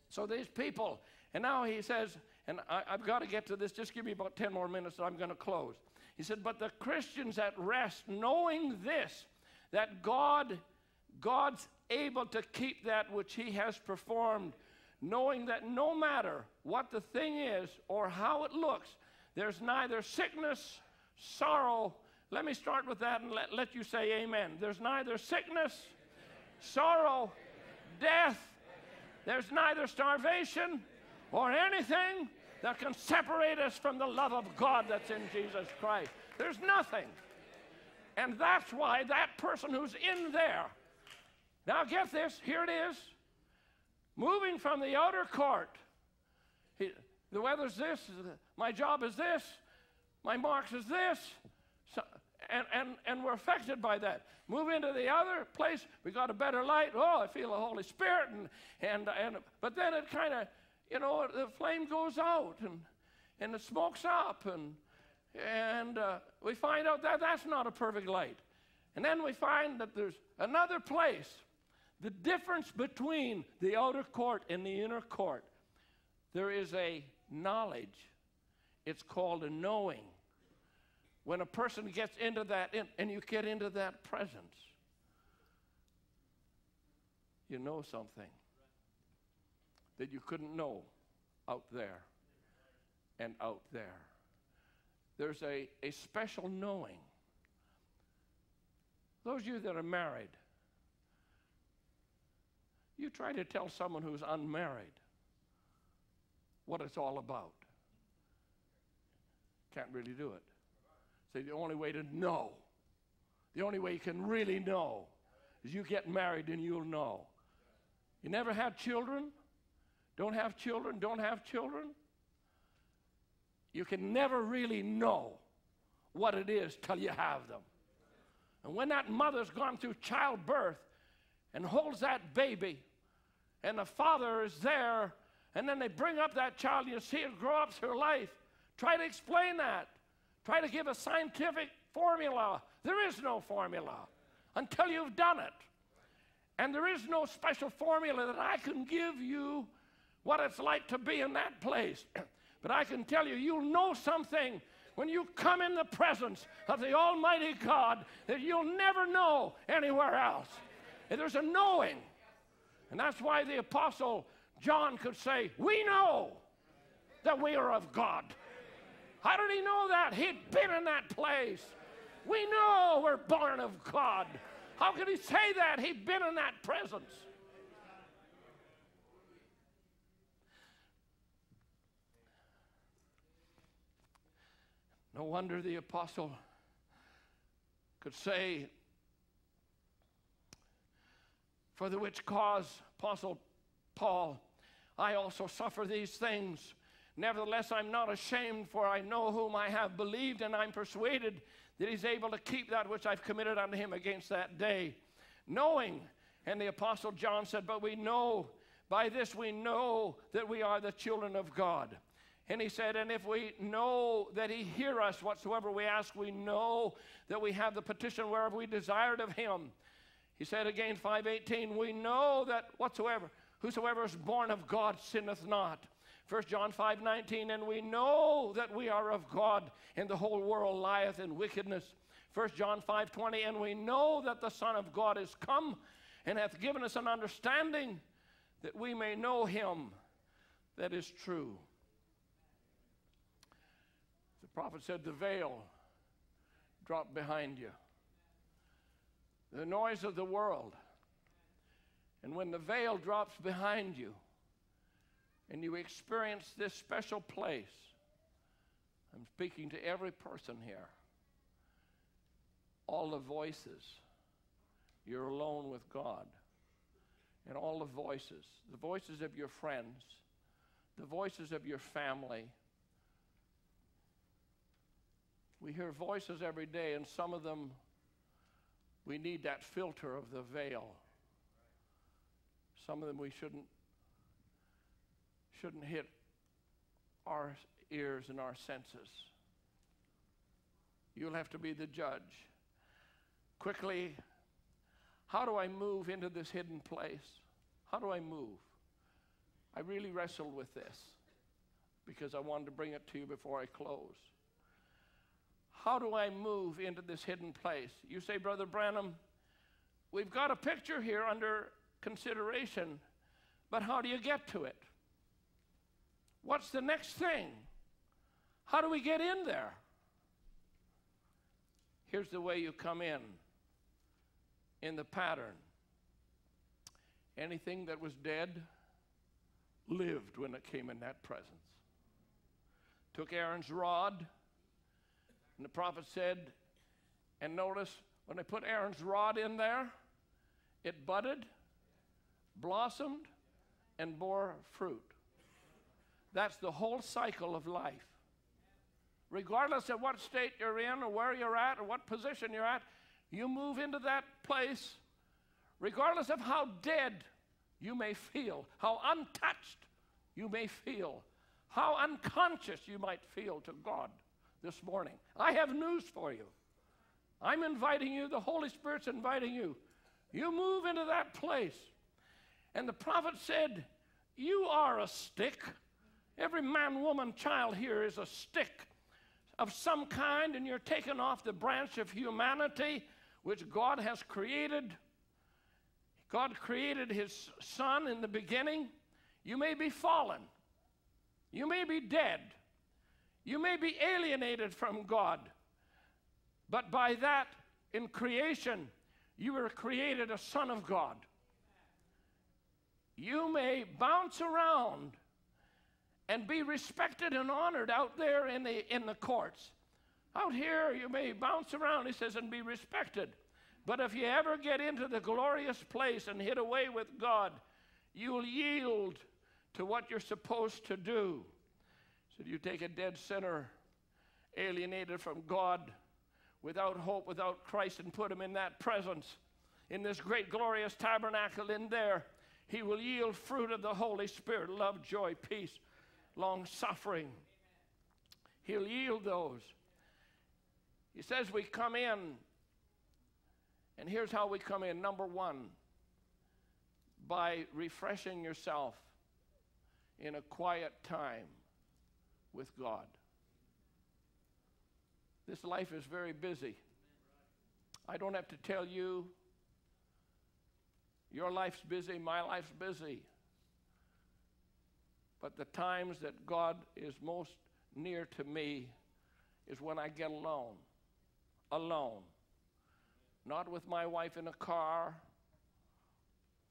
So these people, and now he says, and I, have got to get to this, just give me about 10 more minutes, I'm going to close. He said, But the Christians at rest, knowing this, that God, God's able to keep that which he has performed, knowing that no matter what the thing is or how it looks, there's neither sickness, sorrow. Let me start with that and let, let you say amen. There's neither sickness, sorrow, death. There's neither starvation or anything that can separate us from the love of God that's in Jesus Christ. There's nothing. And that's why that person who's in there, now get this, here it is, moving from the outer court. He, the weather's this, my job is this, my marks is this, so, and, and, and we're affected by that. Move into the other place, we got a better light. Oh, I feel the Holy Spirit. And, and, and, but then it kind of, you know, the flame goes out and, and the smoke's up. And, and uh, we find out that that's not a perfect light. And then we find that there's another place. The difference between the outer court and the inner court, there is a knowledge. It's called a knowing when a person gets into that and you get into that presence, you know something that you couldn't know out there and out there. There's a, a special knowing. Those of you that are married, you try to tell someone who's unmarried what it's all about. can't really do it. So the only way to know, the only way you can really know, is you get married and you'll know. You never had children? Don't have children? Don't have children? You can never really know what it is till you have them. And when that mother's gone through childbirth and holds that baby, and the father is there, and then they bring up that child, and you see it grow up through life. Try to explain that. Try to give a scientific formula. There is no formula until you've done it. And there is no special formula that I can give you what it's like to be in that place. but I can tell you, you'll know something when you come in the presence of the Almighty God that you'll never know anywhere else. And there's a knowing. And that's why the Apostle John could say, We know that we are of God. How did he know that? He'd been in that place. We know we're born of God. How could he say that? He'd been in that presence. No wonder the apostle could say, For the which cause, Apostle Paul, I also suffer these things. Nevertheless, I'm not ashamed, for I know whom I have believed, and I'm persuaded that he's able to keep that which I've committed unto him against that day. Knowing, and the Apostle John said, But we know, by this we know that we are the children of God. And he said, And if we know that he hear us whatsoever we ask, we know that we have the petition wherever we desired of him. He said again, 518, we know that whatsoever, whosoever is born of God sinneth not. 1 John 5 19, and we know that we are of God, and the whole world lieth in wickedness. 1 John 5 20, and we know that the Son of God is come and hath given us an understanding that we may know him that is true. The prophet said, The veil dropped behind you. The noise of the world. And when the veil drops behind you, and you experience this special place, I'm speaking to every person here. All the voices, you're alone with God. And all the voices, the voices of your friends, the voices of your family. We hear voices every day, and some of them, we need that filter of the veil. Some of them we shouldn't shouldn't hit our ears and our senses. You'll have to be the judge. Quickly, how do I move into this hidden place? How do I move? I really wrestled with this because I wanted to bring it to you before I close. How do I move into this hidden place? You say, Brother Branham, we've got a picture here under consideration, but how do you get to it? What's the next thing? How do we get in there? Here's the way you come in in the pattern. Anything that was dead lived when it came in that presence. Took Aaron's rod, and the prophet said, and notice when they put Aaron's rod in there, it budded, blossomed, and bore fruit. That's the whole cycle of life. Regardless of what state you're in, or where you're at, or what position you're at, you move into that place, regardless of how dead you may feel, how untouched you may feel, how unconscious you might feel to God this morning. I have news for you. I'm inviting you, the Holy Spirit's inviting you. You move into that place. And the prophet said, You are a stick. Every man, woman, child here is a stick of some kind, and you're taken off the branch of humanity which God has created. God created His Son in the beginning. You may be fallen, you may be dead, you may be alienated from God, but by that, in creation, you were created a Son of God. You may bounce around and be respected and honored out there in the, in the courts. Out here, you may bounce around, he says, and be respected. But if you ever get into the glorious place and hit away with God, you'll yield to what you're supposed to do. So you take a dead sinner, alienated from God, without hope, without Christ, and put him in that presence, in this great glorious tabernacle in there, he will yield fruit of the Holy Spirit love, joy, peace, long suffering. He'll yield those. He says we come in, and here's how we come in. Number one, by refreshing yourself in a quiet time with God. This life is very busy. I don't have to tell you, your life's busy, my life's busy. But the times that God is most near to me is when I get alone. Alone. Not with my wife in a car,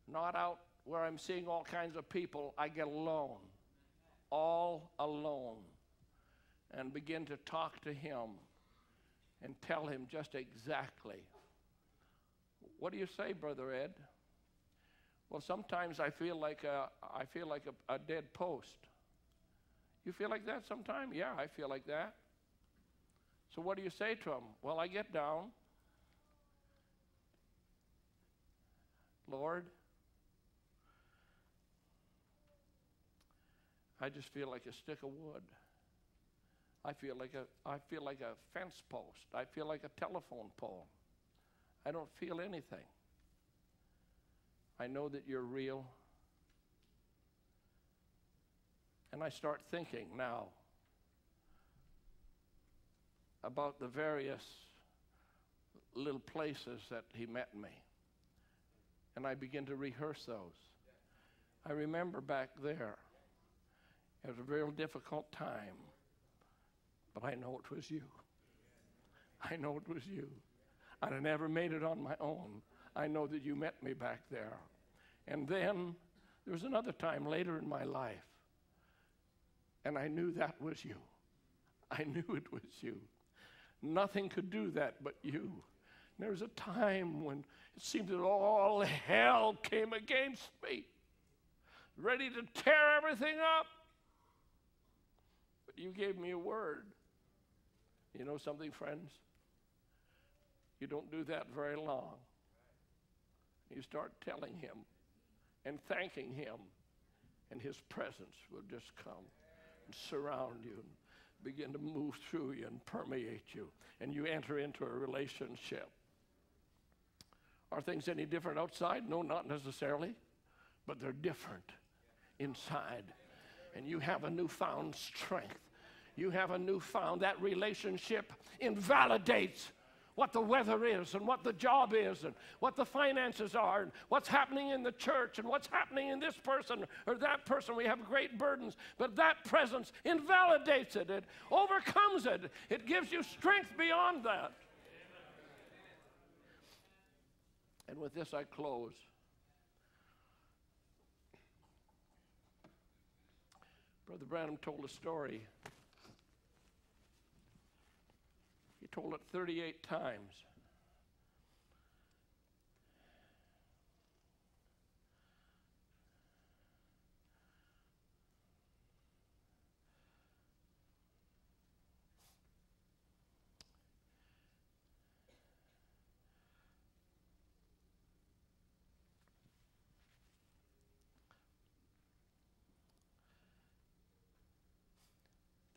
not out where I'm seeing all kinds of people. I get alone. All alone. And begin to talk to Him and tell Him just exactly. What do you say, Brother Ed? Well, sometimes I feel like a, I feel like a, a dead post. You feel like that sometime? Yeah, I feel like that. So what do you say to him? Well, I get down. Lord, I just feel like a stick of wood. I feel like a I feel like a fence post. I feel like a telephone pole. I don't feel anything. I know that you're real. And I start thinking now about the various little places that he met me. And I begin to rehearse those. I remember back there, it was a real difficult time, but I know it was you. I know it was you. I'd have never made it on my own. I know that you met me back there. And then there was another time later in my life, and I knew that was you. I knew it was you. Nothing could do that but you. There was a time when it seemed that all hell came against me, ready to tear everything up. But you gave me a word. You know something, friends? You don't do that very long. You start telling him and thanking him, and his presence will just come and surround you and begin to move through you and permeate you, and you enter into a relationship. Are things any different outside? No, not necessarily, but they're different inside. And you have a newfound strength. You have a newfound, that relationship invalidates what the weather is and what the job is and what the finances are and what's happening in the church and what's happening in this person or that person. We have great burdens, but that presence invalidates it, it overcomes it, it gives you strength beyond that. And with this, I close. Brother Branham told a story He told it 38 times.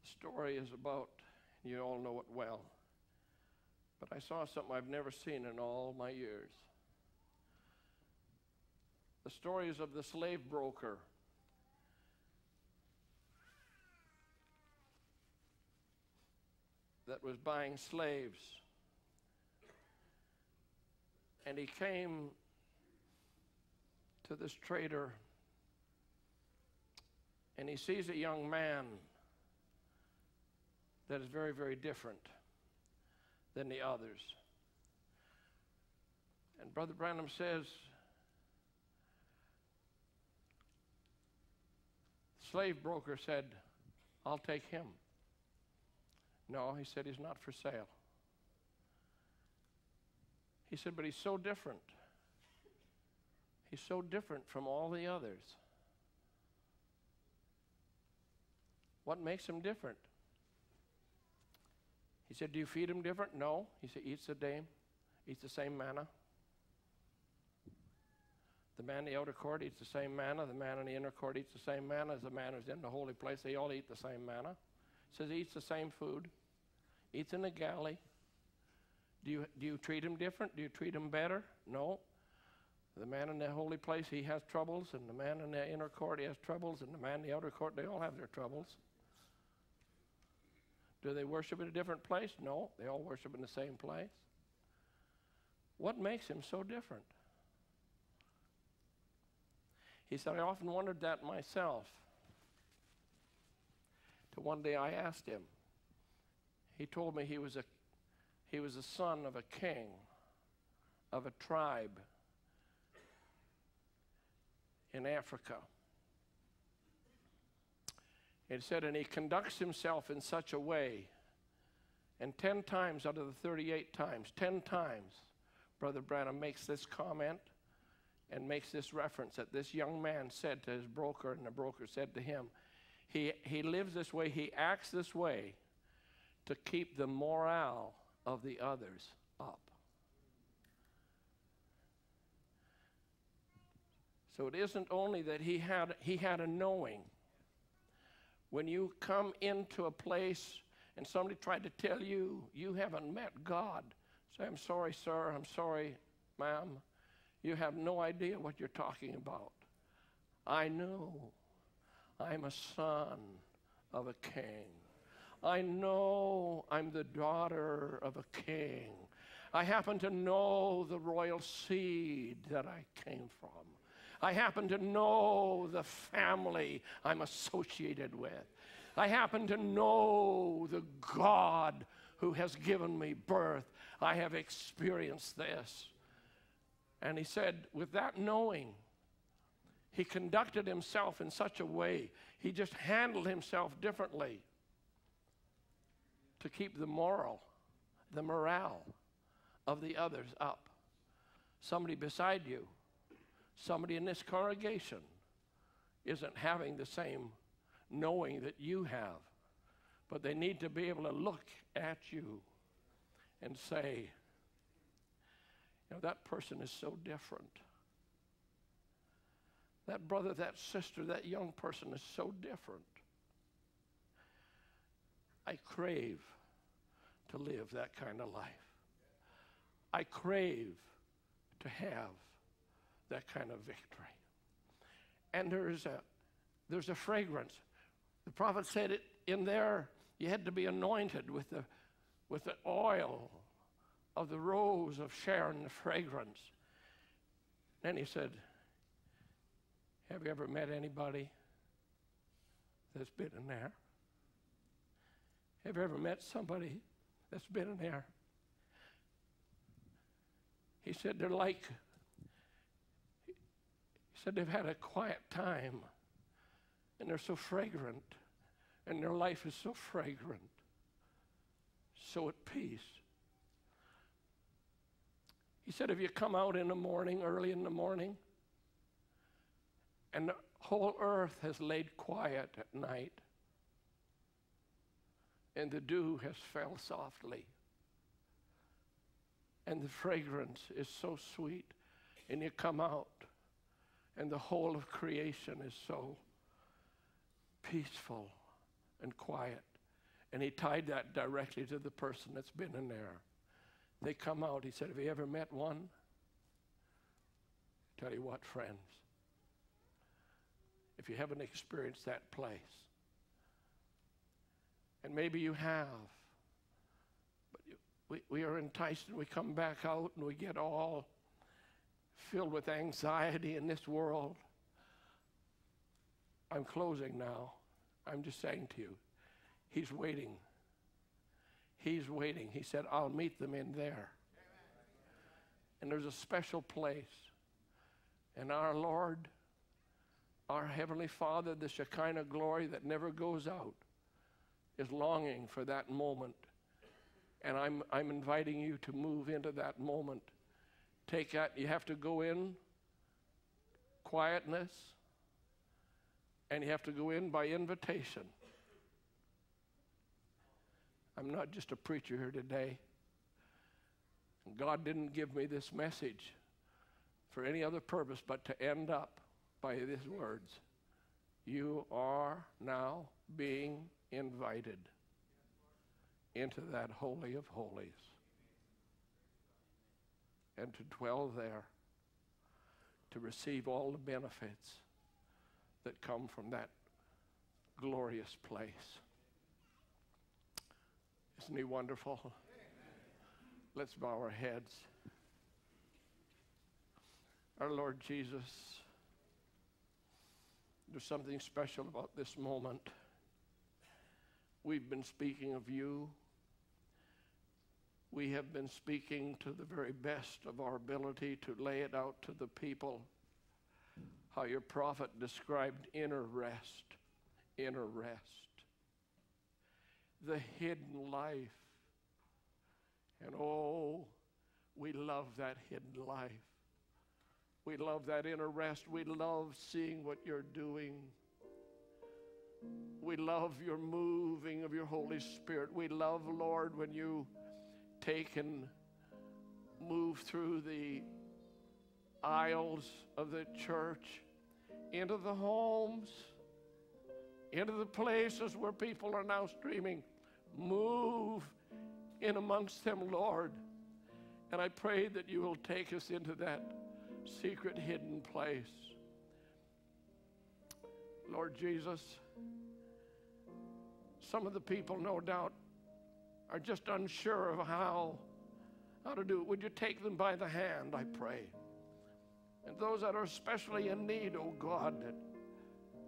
The story is about, you all know it well. But I saw something I've never seen in all my years. The stories of the slave broker. That was buying slaves. And he came to this trader and he sees a young man that is very, very different than the others. And Brother Branham says, slave broker said, I'll take him. No, he said, he's not for sale. He said, but he's so different. He's so different from all the others. What makes him different? He said, Do you feed him different? No. He said, Eats the same, eats the same manna. The man in the outer court eats the same manna. The man in the inner court eats the same manna as the man who's in the holy place. They all eat the same manna. He says he eats the same food. Eats in the galley. Do you, do you treat him different? Do you treat him better? No. The man in the holy place, he has troubles, and the man in the inner court, he has troubles, and the man in the outer court, they all have their troubles. Do they worship in a different place? No, they all worship in the same place. What makes him so different? He said, I often wondered that myself. Till one day I asked him. He told me he was a he was a son of a king of a tribe in Africa. It said, and he conducts himself in such a way, and 10 times out of the 38 times, 10 times, Brother Branham makes this comment and makes this reference that this young man said to his broker, and the broker said to him, he, he lives this way, he acts this way to keep the morale of the others up. So it isn't only that he had, he had a knowing. When you come into a place and somebody tried to tell you you haven't met God, say, I'm sorry, sir, I'm sorry, ma'am. You have no idea what you're talking about. I know I'm a son of a king. I know I'm the daughter of a king. I happen to know the royal seed that I came from. I happen to know the family I'm associated with. I happen to know the God who has given me birth. I have experienced this. And he said, with that knowing, he conducted himself in such a way, he just handled himself differently to keep the moral, the morale of the others up. Somebody beside you, somebody in this congregation isn't having the same knowing that you have, but they need to be able to look at you and say, you know, that person is so different. That brother, that sister, that young person is so different. I crave to live that kind of life. I crave to have that kind of victory. And there's a, there's a fragrance. The prophet said it in there, you had to be anointed with the, with the oil of the rose of Sharon, the fragrance. Then he said, Have you ever met anybody that's been in there? Have you ever met somebody that's been in there? He said, They're like, said, they've had a quiet time and they're so fragrant and their life is so fragrant, so at peace. He said, If you come out in the morning, early in the morning, and the whole earth has laid quiet at night, and the dew has fell softly, and the fragrance is so sweet, and you come out, and the whole of creation is so peaceful and quiet. And he tied that directly to the person that's been in there. They come out. He said, Have you ever met one? Tell you what, friends, if you haven't experienced that place, and maybe you have, but we, we are enticed and we come back out and we get all filled with anxiety in this world. I'm closing now. I'm just saying to you, He's waiting. He's waiting. He said, I'll meet them in there. And there's a special place. And our Lord, our Heavenly Father, the Shekinah glory that never goes out, is longing for that moment. And I'm, I'm inviting you to move into that moment. Take that, you have to go in quietness, and you have to go in by invitation. I'm not just a preacher here today. God didn't give me this message for any other purpose but to end up by these words You are now being invited into that Holy of Holies and to dwell there to receive all the benefits that come from that glorious place. Isn't he wonderful? Let's bow our heads. Our Lord Jesus, there's something special about this moment. We've been speaking of you. We have been speaking to the very best of our ability to lay it out to the people how your prophet described inner rest, inner rest, the hidden life. And oh, we love that hidden life. We love that inner rest. We love seeing what you're doing. We love your moving of your Holy Spirit. We love, Lord, when you take and move through the aisles of the church into the homes, into the places where people are now streaming. Move in amongst them, Lord. And I pray that you will take us into that secret hidden place. Lord Jesus, some of the people, no doubt, are just unsure of how, how to do it. Would you take them by the hand, I pray? And those that are especially in need, oh God, that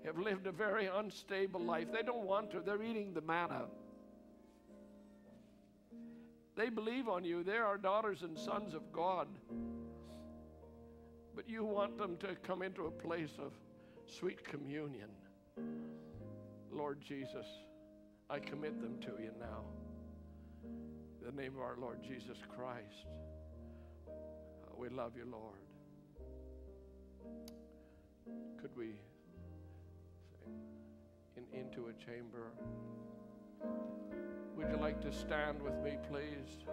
have lived a very unstable life, they don't want to, they're eating the manna. They believe on you. They are daughters and sons of God. But you want them to come into a place of sweet communion. Lord Jesus, I commit them to you now. The name of our Lord Jesus Christ. Uh, we love you, Lord. Could we in, into a chamber? Would you like to stand with me, please?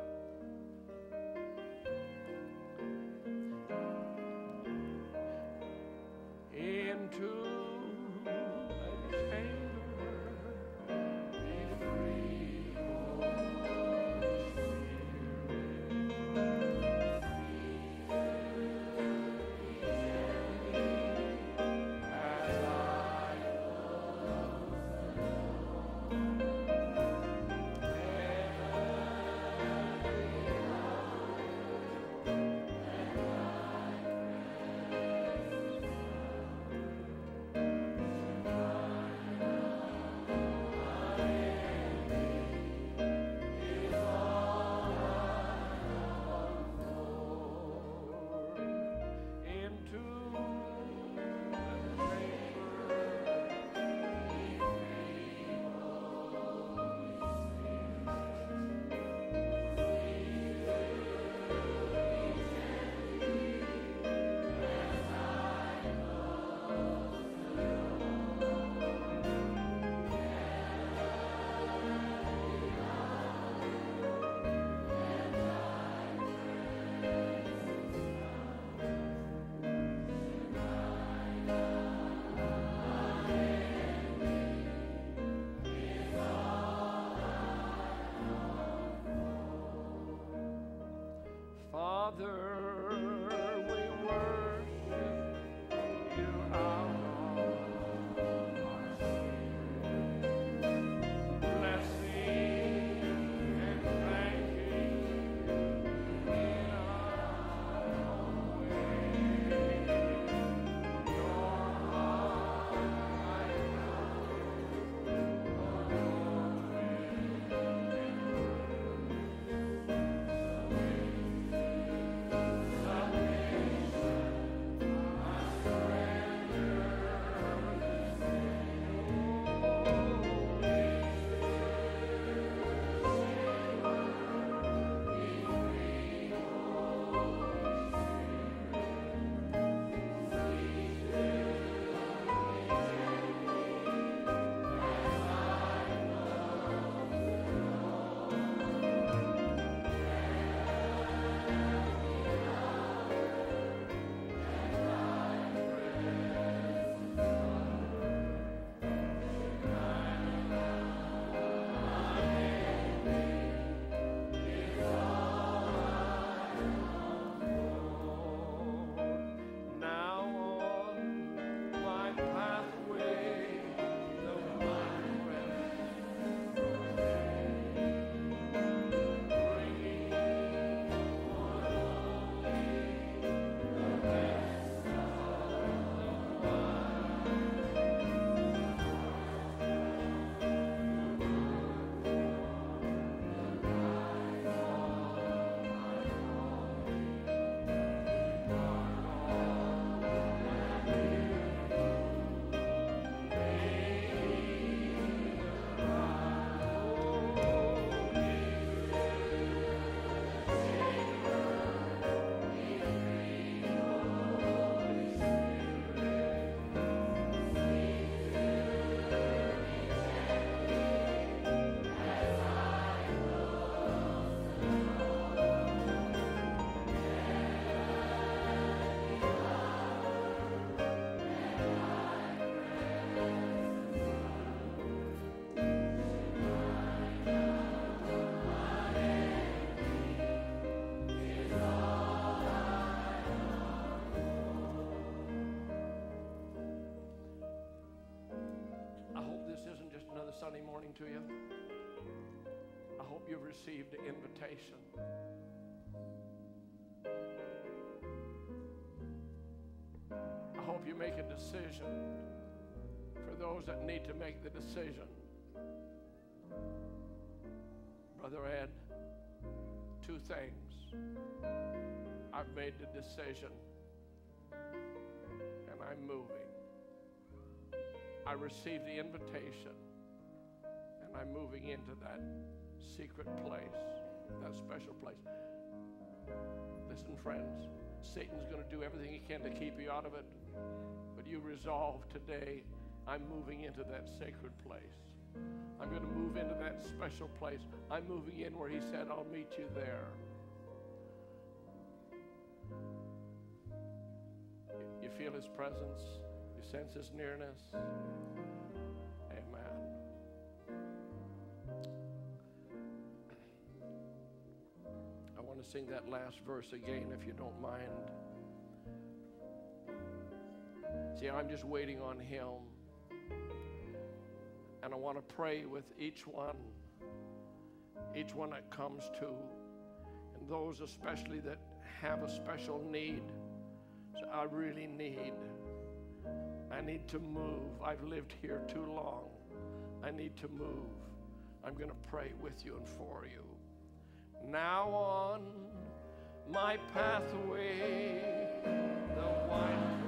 Into you've received an invitation. I hope you make a decision for those that need to make the decision. Brother Ed, two things. I've made the decision and I'm moving. I received the invitation and I'm moving into that secret place, that special place. Listen, friends, Satan's going to do everything he can to keep you out of it, but you resolve today I'm moving into that sacred place. I'm going to move into that special place. I'm moving in where he said, I'll meet you there. You feel his presence, you sense his nearness. To sing that last verse again, if you don't mind. See, I'm just waiting on him. And I want to pray with each one, each one that comes to, and those especially that have a special need. So I really need, I need to move. I've lived here too long. I need to move. I'm going to pray with you and for you. Now on my pathway, the wine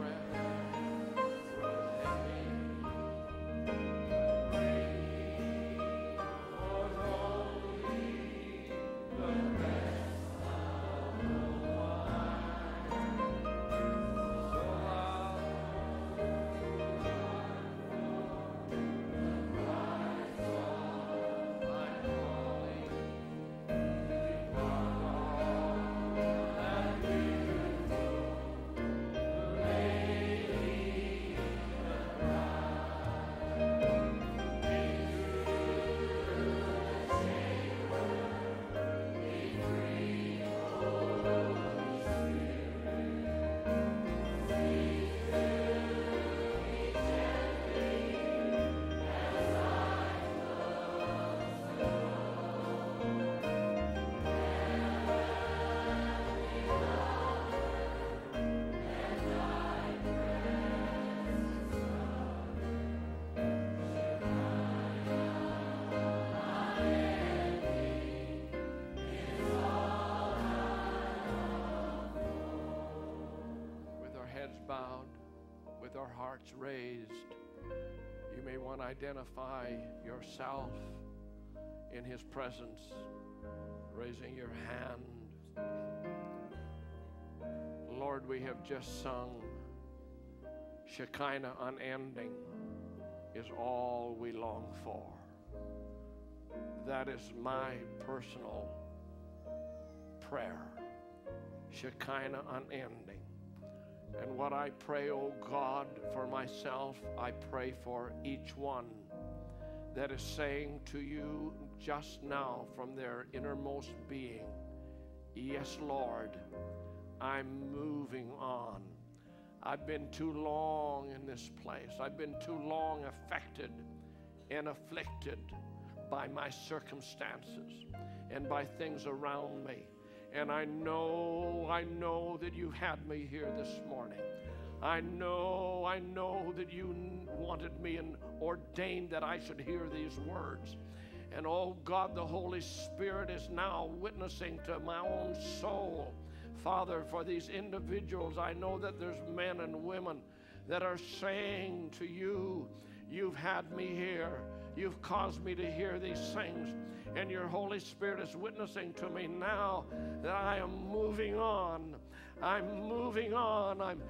hearts raised, you may want to identify yourself in His presence, raising your hand. Lord, we have just sung Shekinah unending is all we long for. That is my personal prayer. Shekinah unending. And what I pray, oh God, for myself, I pray for each one that is saying to you just now from their innermost being, Yes, Lord, I'm moving on. I've been too long in this place. I've been too long affected and afflicted by my circumstances and by things around me. And I know, I know that you had me here this morning. I know, I know that you wanted me and ordained that I should hear these words. And oh God, the Holy Spirit is now witnessing to my own soul. Father, for these individuals, I know that there's men and women that are saying to you, You've had me here. You've caused me to hear these things. And your Holy Spirit is witnessing to me now that I am moving on. I'm moving on. I'm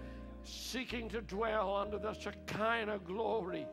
seeking to dwell under the Shekinah glory.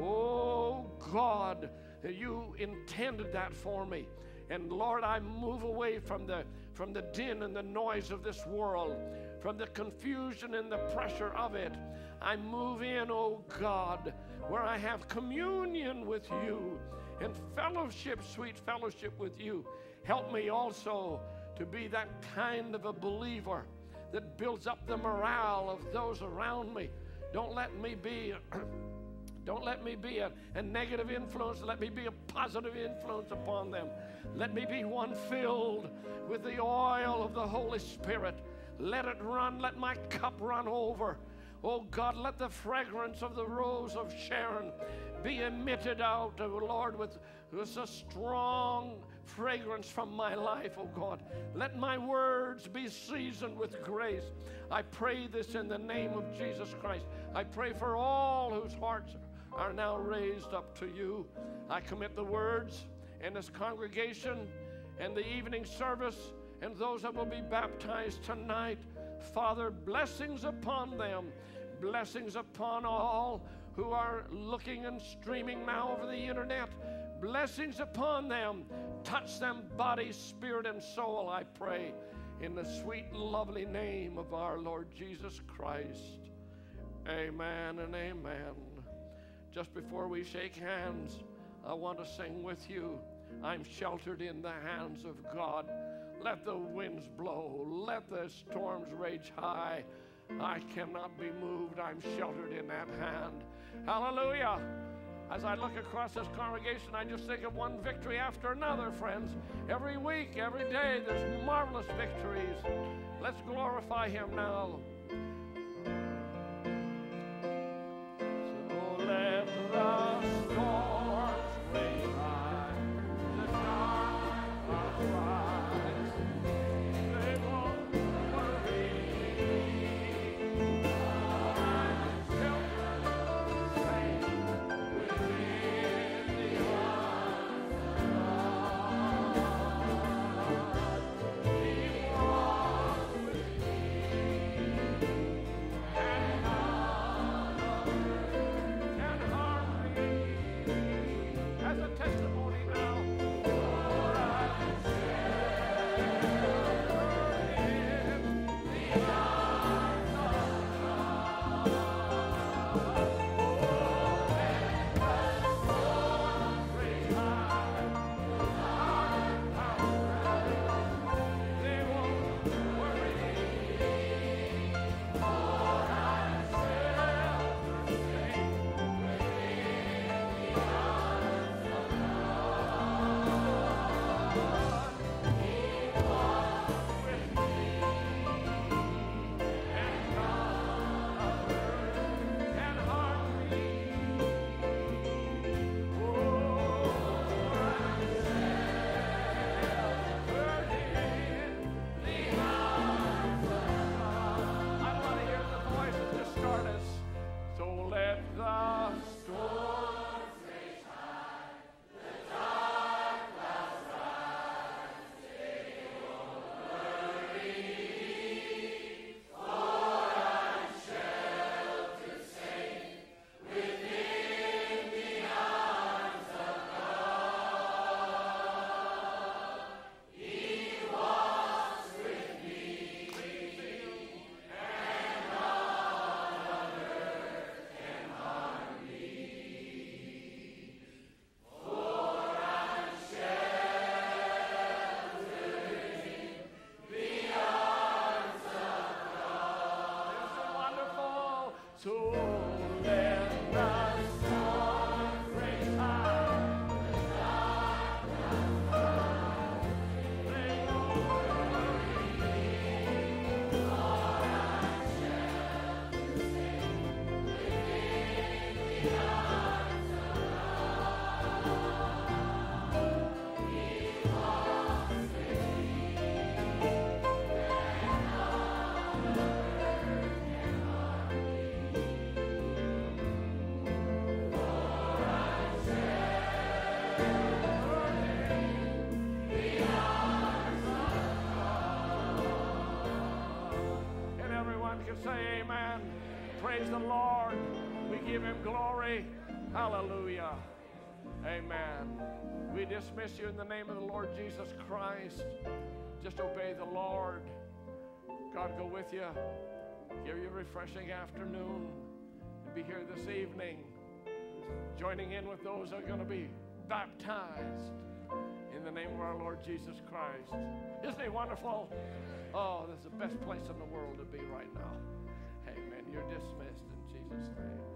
Oh God, you intended that for me. And Lord, I move away from the from the din and the noise of this world, from the confusion and the pressure of it. I move in, oh God, where I have communion with you and fellowship, sweet fellowship with you. Help me also to be that kind of a believer that builds up the morale of those around me. Don't let me be Don't let me be a, a negative influence. Let me be a positive influence upon them. Let me be one filled with the oil of the Holy Spirit. Let it run. Let my cup run over. Oh God, let the fragrance of the rose of Sharon be emitted out, oh Lord, with, with a strong fragrance from my life, oh God. Let my words be seasoned with grace. I pray this in the name of Jesus Christ. I pray for all whose hearts are now raised up to you. I commit the words in this congregation and the evening service and those that will be baptized tonight. Father, blessings upon them, blessings upon all who are looking and streaming now over the internet. Blessings upon them. Touch them, body, spirit, and soul, I pray, in the sweet, lovely name of our Lord Jesus Christ. Amen and amen. Just before we shake hands, I want to sing with you. I'm sheltered in the hands of God. Let the winds blow, let the storms rage high. I cannot be moved. I'm sheltered in that hand. Hallelujah. As I look across this congregation, I just think of one victory after another, friends. Every week, every day, there's marvelous victories. Let's glorify Him now. So let dismiss you in the name of the Lord Jesus Christ. Just obey the Lord. God go with you. Give you a refreshing afternoon. And Be here this evening. Joining in with those that are going to be baptized in the name of our Lord Jesus Christ. Isn't he wonderful? Oh, this is the best place in the world to be right now. Amen. You're dismissed in Jesus' name.